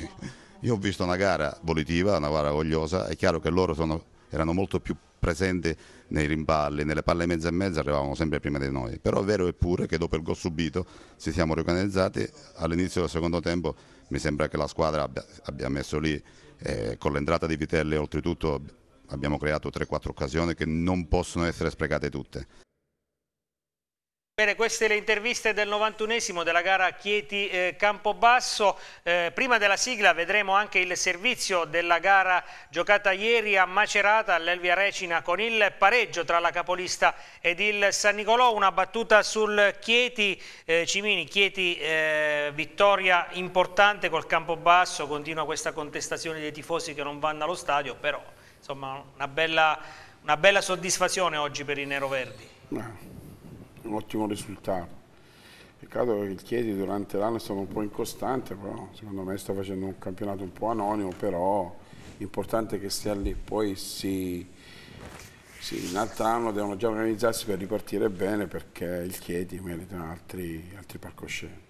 io ho visto una gara volitiva, una gara vogliosa, è chiaro che loro sono erano molto più presenti nei rimpalli, nelle palle mezza e mezza arrivavano sempre prima di noi, però è vero è pure che dopo il gol subito ci siamo riorganizzati, all'inizio del secondo tempo mi sembra che la squadra abbia, abbia messo lì, eh, con l'entrata di Vitelli oltretutto abbiamo creato 3-4 occasioni che non possono essere sprecate tutte. Bene, queste le interviste del 91esimo della gara Chieti-Campobasso. Eh, eh, prima della sigla vedremo anche il servizio della gara giocata ieri a Macerata all'Elvia Recina con il pareggio tra la capolista ed il San Nicolò. Una battuta sul Chieti, eh, Cimini, Chieti eh, vittoria importante col Campobasso, continua questa contestazione dei tifosi che non vanno allo stadio, però insomma una bella, una bella soddisfazione oggi per i neroverdi. No un ottimo risultato. Peccato che il Chieti durante l'anno è stato un po' incostante, però secondo me sta facendo un campionato un po' anonimo, però l'importante è che stia lì, poi si, sì, in altro anno devono già organizzarsi per ripartire bene perché il Chieti merita altri, altri palcoscenici.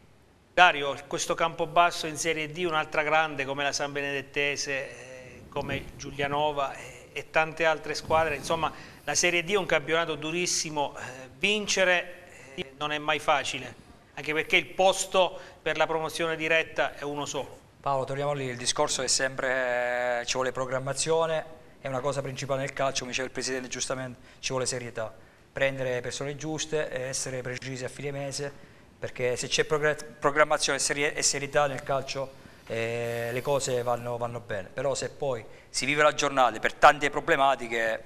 Dario, questo Campobasso in Serie D, un'altra grande come la San Benedettese, eh, come Giulianova e, e tante altre squadre, insomma la Serie D è un campionato durissimo, eh, vincere eh, non è mai facile, anche perché il posto per la promozione diretta è uno solo. Paolo, torniamo lì, il discorso è sempre, ci vuole programmazione, è una cosa principale nel calcio, come diceva il Presidente giustamente, ci vuole serietà, prendere persone giuste essere precisi a fine mese, perché se c'è programmazione e serietà nel calcio eh, le cose vanno, vanno bene, però se poi si vive la giornata per tante problematiche,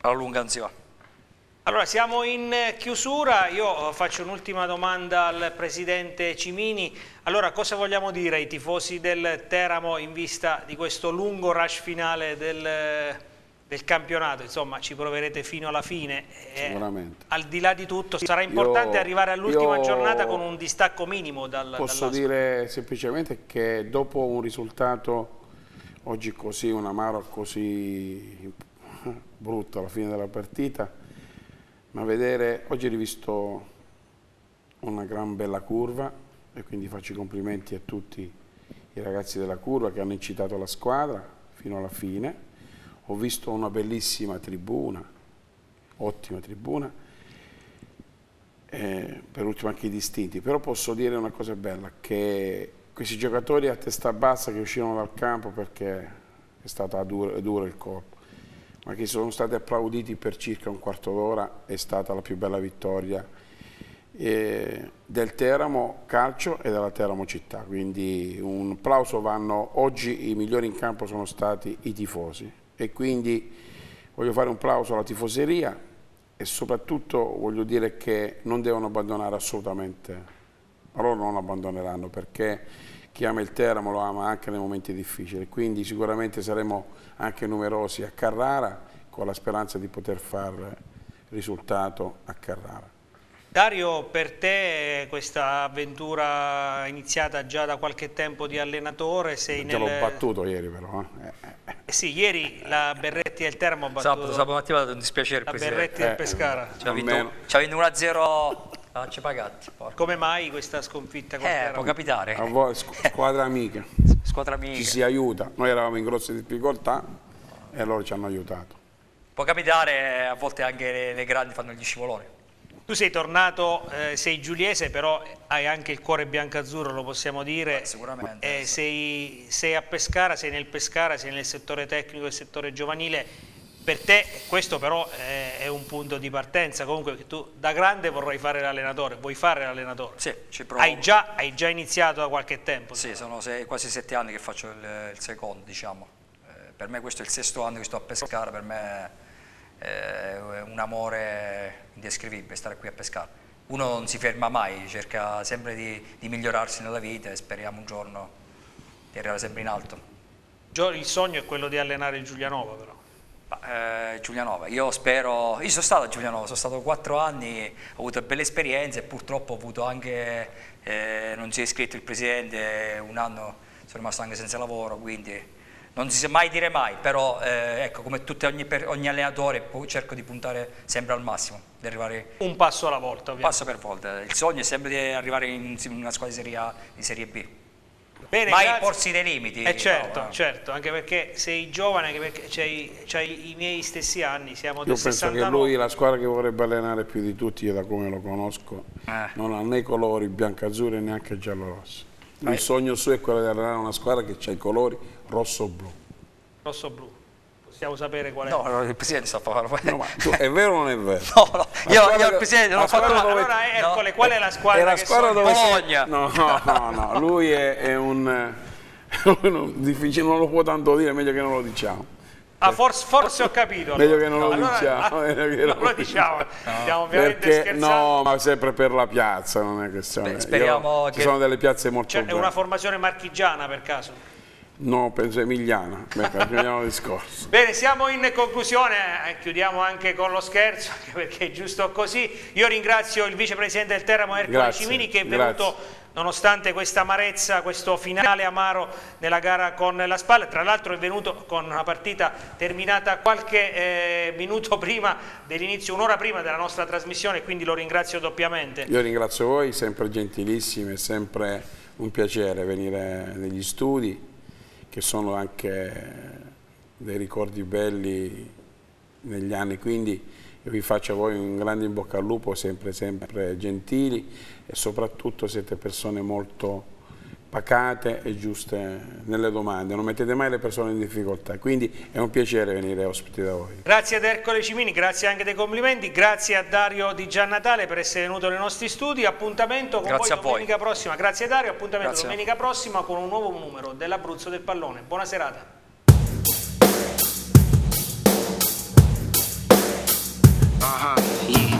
alla lunga non si va. Allora, siamo in chiusura, io faccio un'ultima domanda al Presidente Cimini. Allora, cosa vogliamo dire ai tifosi del Teramo in vista di questo lungo rush finale del, del campionato? Insomma, ci proverete fino alla fine. Sicuramente. Eh, al di là di tutto, sarà importante io, arrivare all'ultima giornata con un distacco minimo dal Posso dire semplicemente che dopo un risultato oggi così, un amaro così (laughs) brutto alla fine della partita, ma vedere, oggi ho rivisto una gran bella curva e quindi faccio i complimenti a tutti i ragazzi della curva che hanno incitato la squadra fino alla fine. Ho visto una bellissima tribuna, ottima tribuna, eh, per ultimo anche i distinti, però posso dire una cosa bella, che questi giocatori a testa bassa che uscirono dal campo perché è stato duro, duro il colpo, ma che sono stati applauditi per circa un quarto d'ora, è stata la più bella vittoria eh, del Teramo Calcio e della Teramo Città, quindi un applauso vanno, oggi i migliori in campo sono stati i tifosi. E quindi voglio fare un applauso alla tifoseria e soprattutto voglio dire che non devono abbandonare assolutamente, loro non abbandoneranno perché chi ama il Teramo lo ama anche nei momenti difficili, quindi sicuramente saremo anche numerosi a Carrara con la speranza di poter fare risultato a Carrara. Dario, per te questa avventura iniziata già da qualche tempo di allenatore, sei Te nel... l'ho battuto ieri però. Eh. Eh sì, ieri la Berretti e il Termo ha battuto... Sabato, sabato mattina un dispiacere, La. Berretti del Pescara. Ci ha vinto 1-0 Ah, ci pagati. Porca. Come mai questa sconfitta? Eh, può capitare. A voi, squadra amica. (laughs) Squadra amica. Ci si aiuta. Noi eravamo in grosse difficoltà e loro ci hanno aiutato. Può capitare, a volte anche le, le grandi fanno gli scivoloni. Tu sei tornato, eh, sei giuliese, però hai anche il cuore biancazzurro, lo possiamo dire. Beh, sicuramente. Eh, sei, sei a Pescara, sei nel Pescara, sei nel settore tecnico e settore giovanile per te questo però è un punto di partenza, comunque tu da grande vorrai fare l'allenatore, vuoi fare l'allenatore? Sì, ci provo. Hai già, hai già iniziato da qualche tempo? Sì, sono sei, quasi sette anni che faccio il, il secondo, diciamo. Eh, per me questo è il sesto anno che sto a pescare, per me è un amore indescrivibile stare qui a pescare. uno non si ferma mai, cerca sempre di, di migliorarsi nella vita e speriamo un giorno di arrivare sempre in alto. Il sogno è quello di allenare il Giulianova però. Eh, Giulianova, io spero, io sono stato a Giulianova, sono stato quattro anni, ho avuto belle esperienze e purtroppo ho avuto anche, eh, non si è iscritto il presidente, un anno sono rimasto anche senza lavoro, quindi non si sa mai dire mai, però eh, ecco, come tutti, ogni, ogni allenatore cerco di puntare sempre al massimo, di arrivare Un passo alla volta, un ovviamente. passo per volta. Il sogno è sempre di arrivare in in una squadra di Serie A, di Serie B. Bene, mai grazie. porsi dei limiti. Eh certo, no, certo, anche perché sei giovane, anche perché c'hai, c'hai i miei stessi anni, siamo Io del penso 69. che lui, la squadra che vorrebbe allenare più di tutti, io da come lo conosco, Eh. non ha né i colori bianco-azzurri né neanche giallo-rosso. Eh. Il sogno suo è quello di allenare una squadra che ha i colori rosso-blu. Rosso-blu. Possiamo sapere qual è? No, no, il presidente sta parlando. No, è vero o non è vero? (laughs) No, no, io, squadra io che- presidente non ho fatto squadra dove- Allora, Ercole, qual è la squadra è la che squadra sogni? dove Bologna. No, no, no, lui è, è un... (laughs) lui non, difficile, non lo può tanto dire, meglio che non lo diciamo. Ah, forse, forse ho capito. Meglio che non lo Allora, diciamo. ah, che non lo diciamo. Stiamo ovviamente Perché scherzando. no, ma sempre per la piazza, non è questione. Beh, speriamo Io- che- Ci sono delle piazze molto Cioè, è una formazione marchigiana per caso? No, penso emiliana. Beh, il discorso. Bene, siamo in conclusione, eh, chiudiamo anche con lo scherzo, (laughs) anche perché è giusto così. Io ringrazio il vicepresidente del Teramo Ercole Grazie, Cimini che è grazie. venuto nonostante questa amarezza, questo finale amaro nella gara con la Spalla, tra l'altro è venuto con una partita terminata qualche eh, minuto prima dell'inizio, un'ora prima della nostra trasmissione, quindi lo ringrazio doppiamente. Io ringrazio voi, sempre gentilissimi, è sempre un piacere venire negli studi, che sono anche dei ricordi belli negli anni, quindi vi faccio a voi un grande in bocca al lupo, sempre, sempre gentili e soprattutto siete persone molto pacate e giuste nelle domande, non mettete mai le persone in difficoltà, quindi è un piacere venire ospiti da voi. Grazie ad Ercole Cimini, grazie anche dei complimenti, grazie a Dario Di Giannatale per essere venuto nei nostri studi, appuntamento con Grazie voi a voi. domenica prossima, grazie Dario, appuntamento Grazie. domenica prossima con un nuovo numero dell'Abruzzo del Pallone, buona serata. Uh huh. Yeah.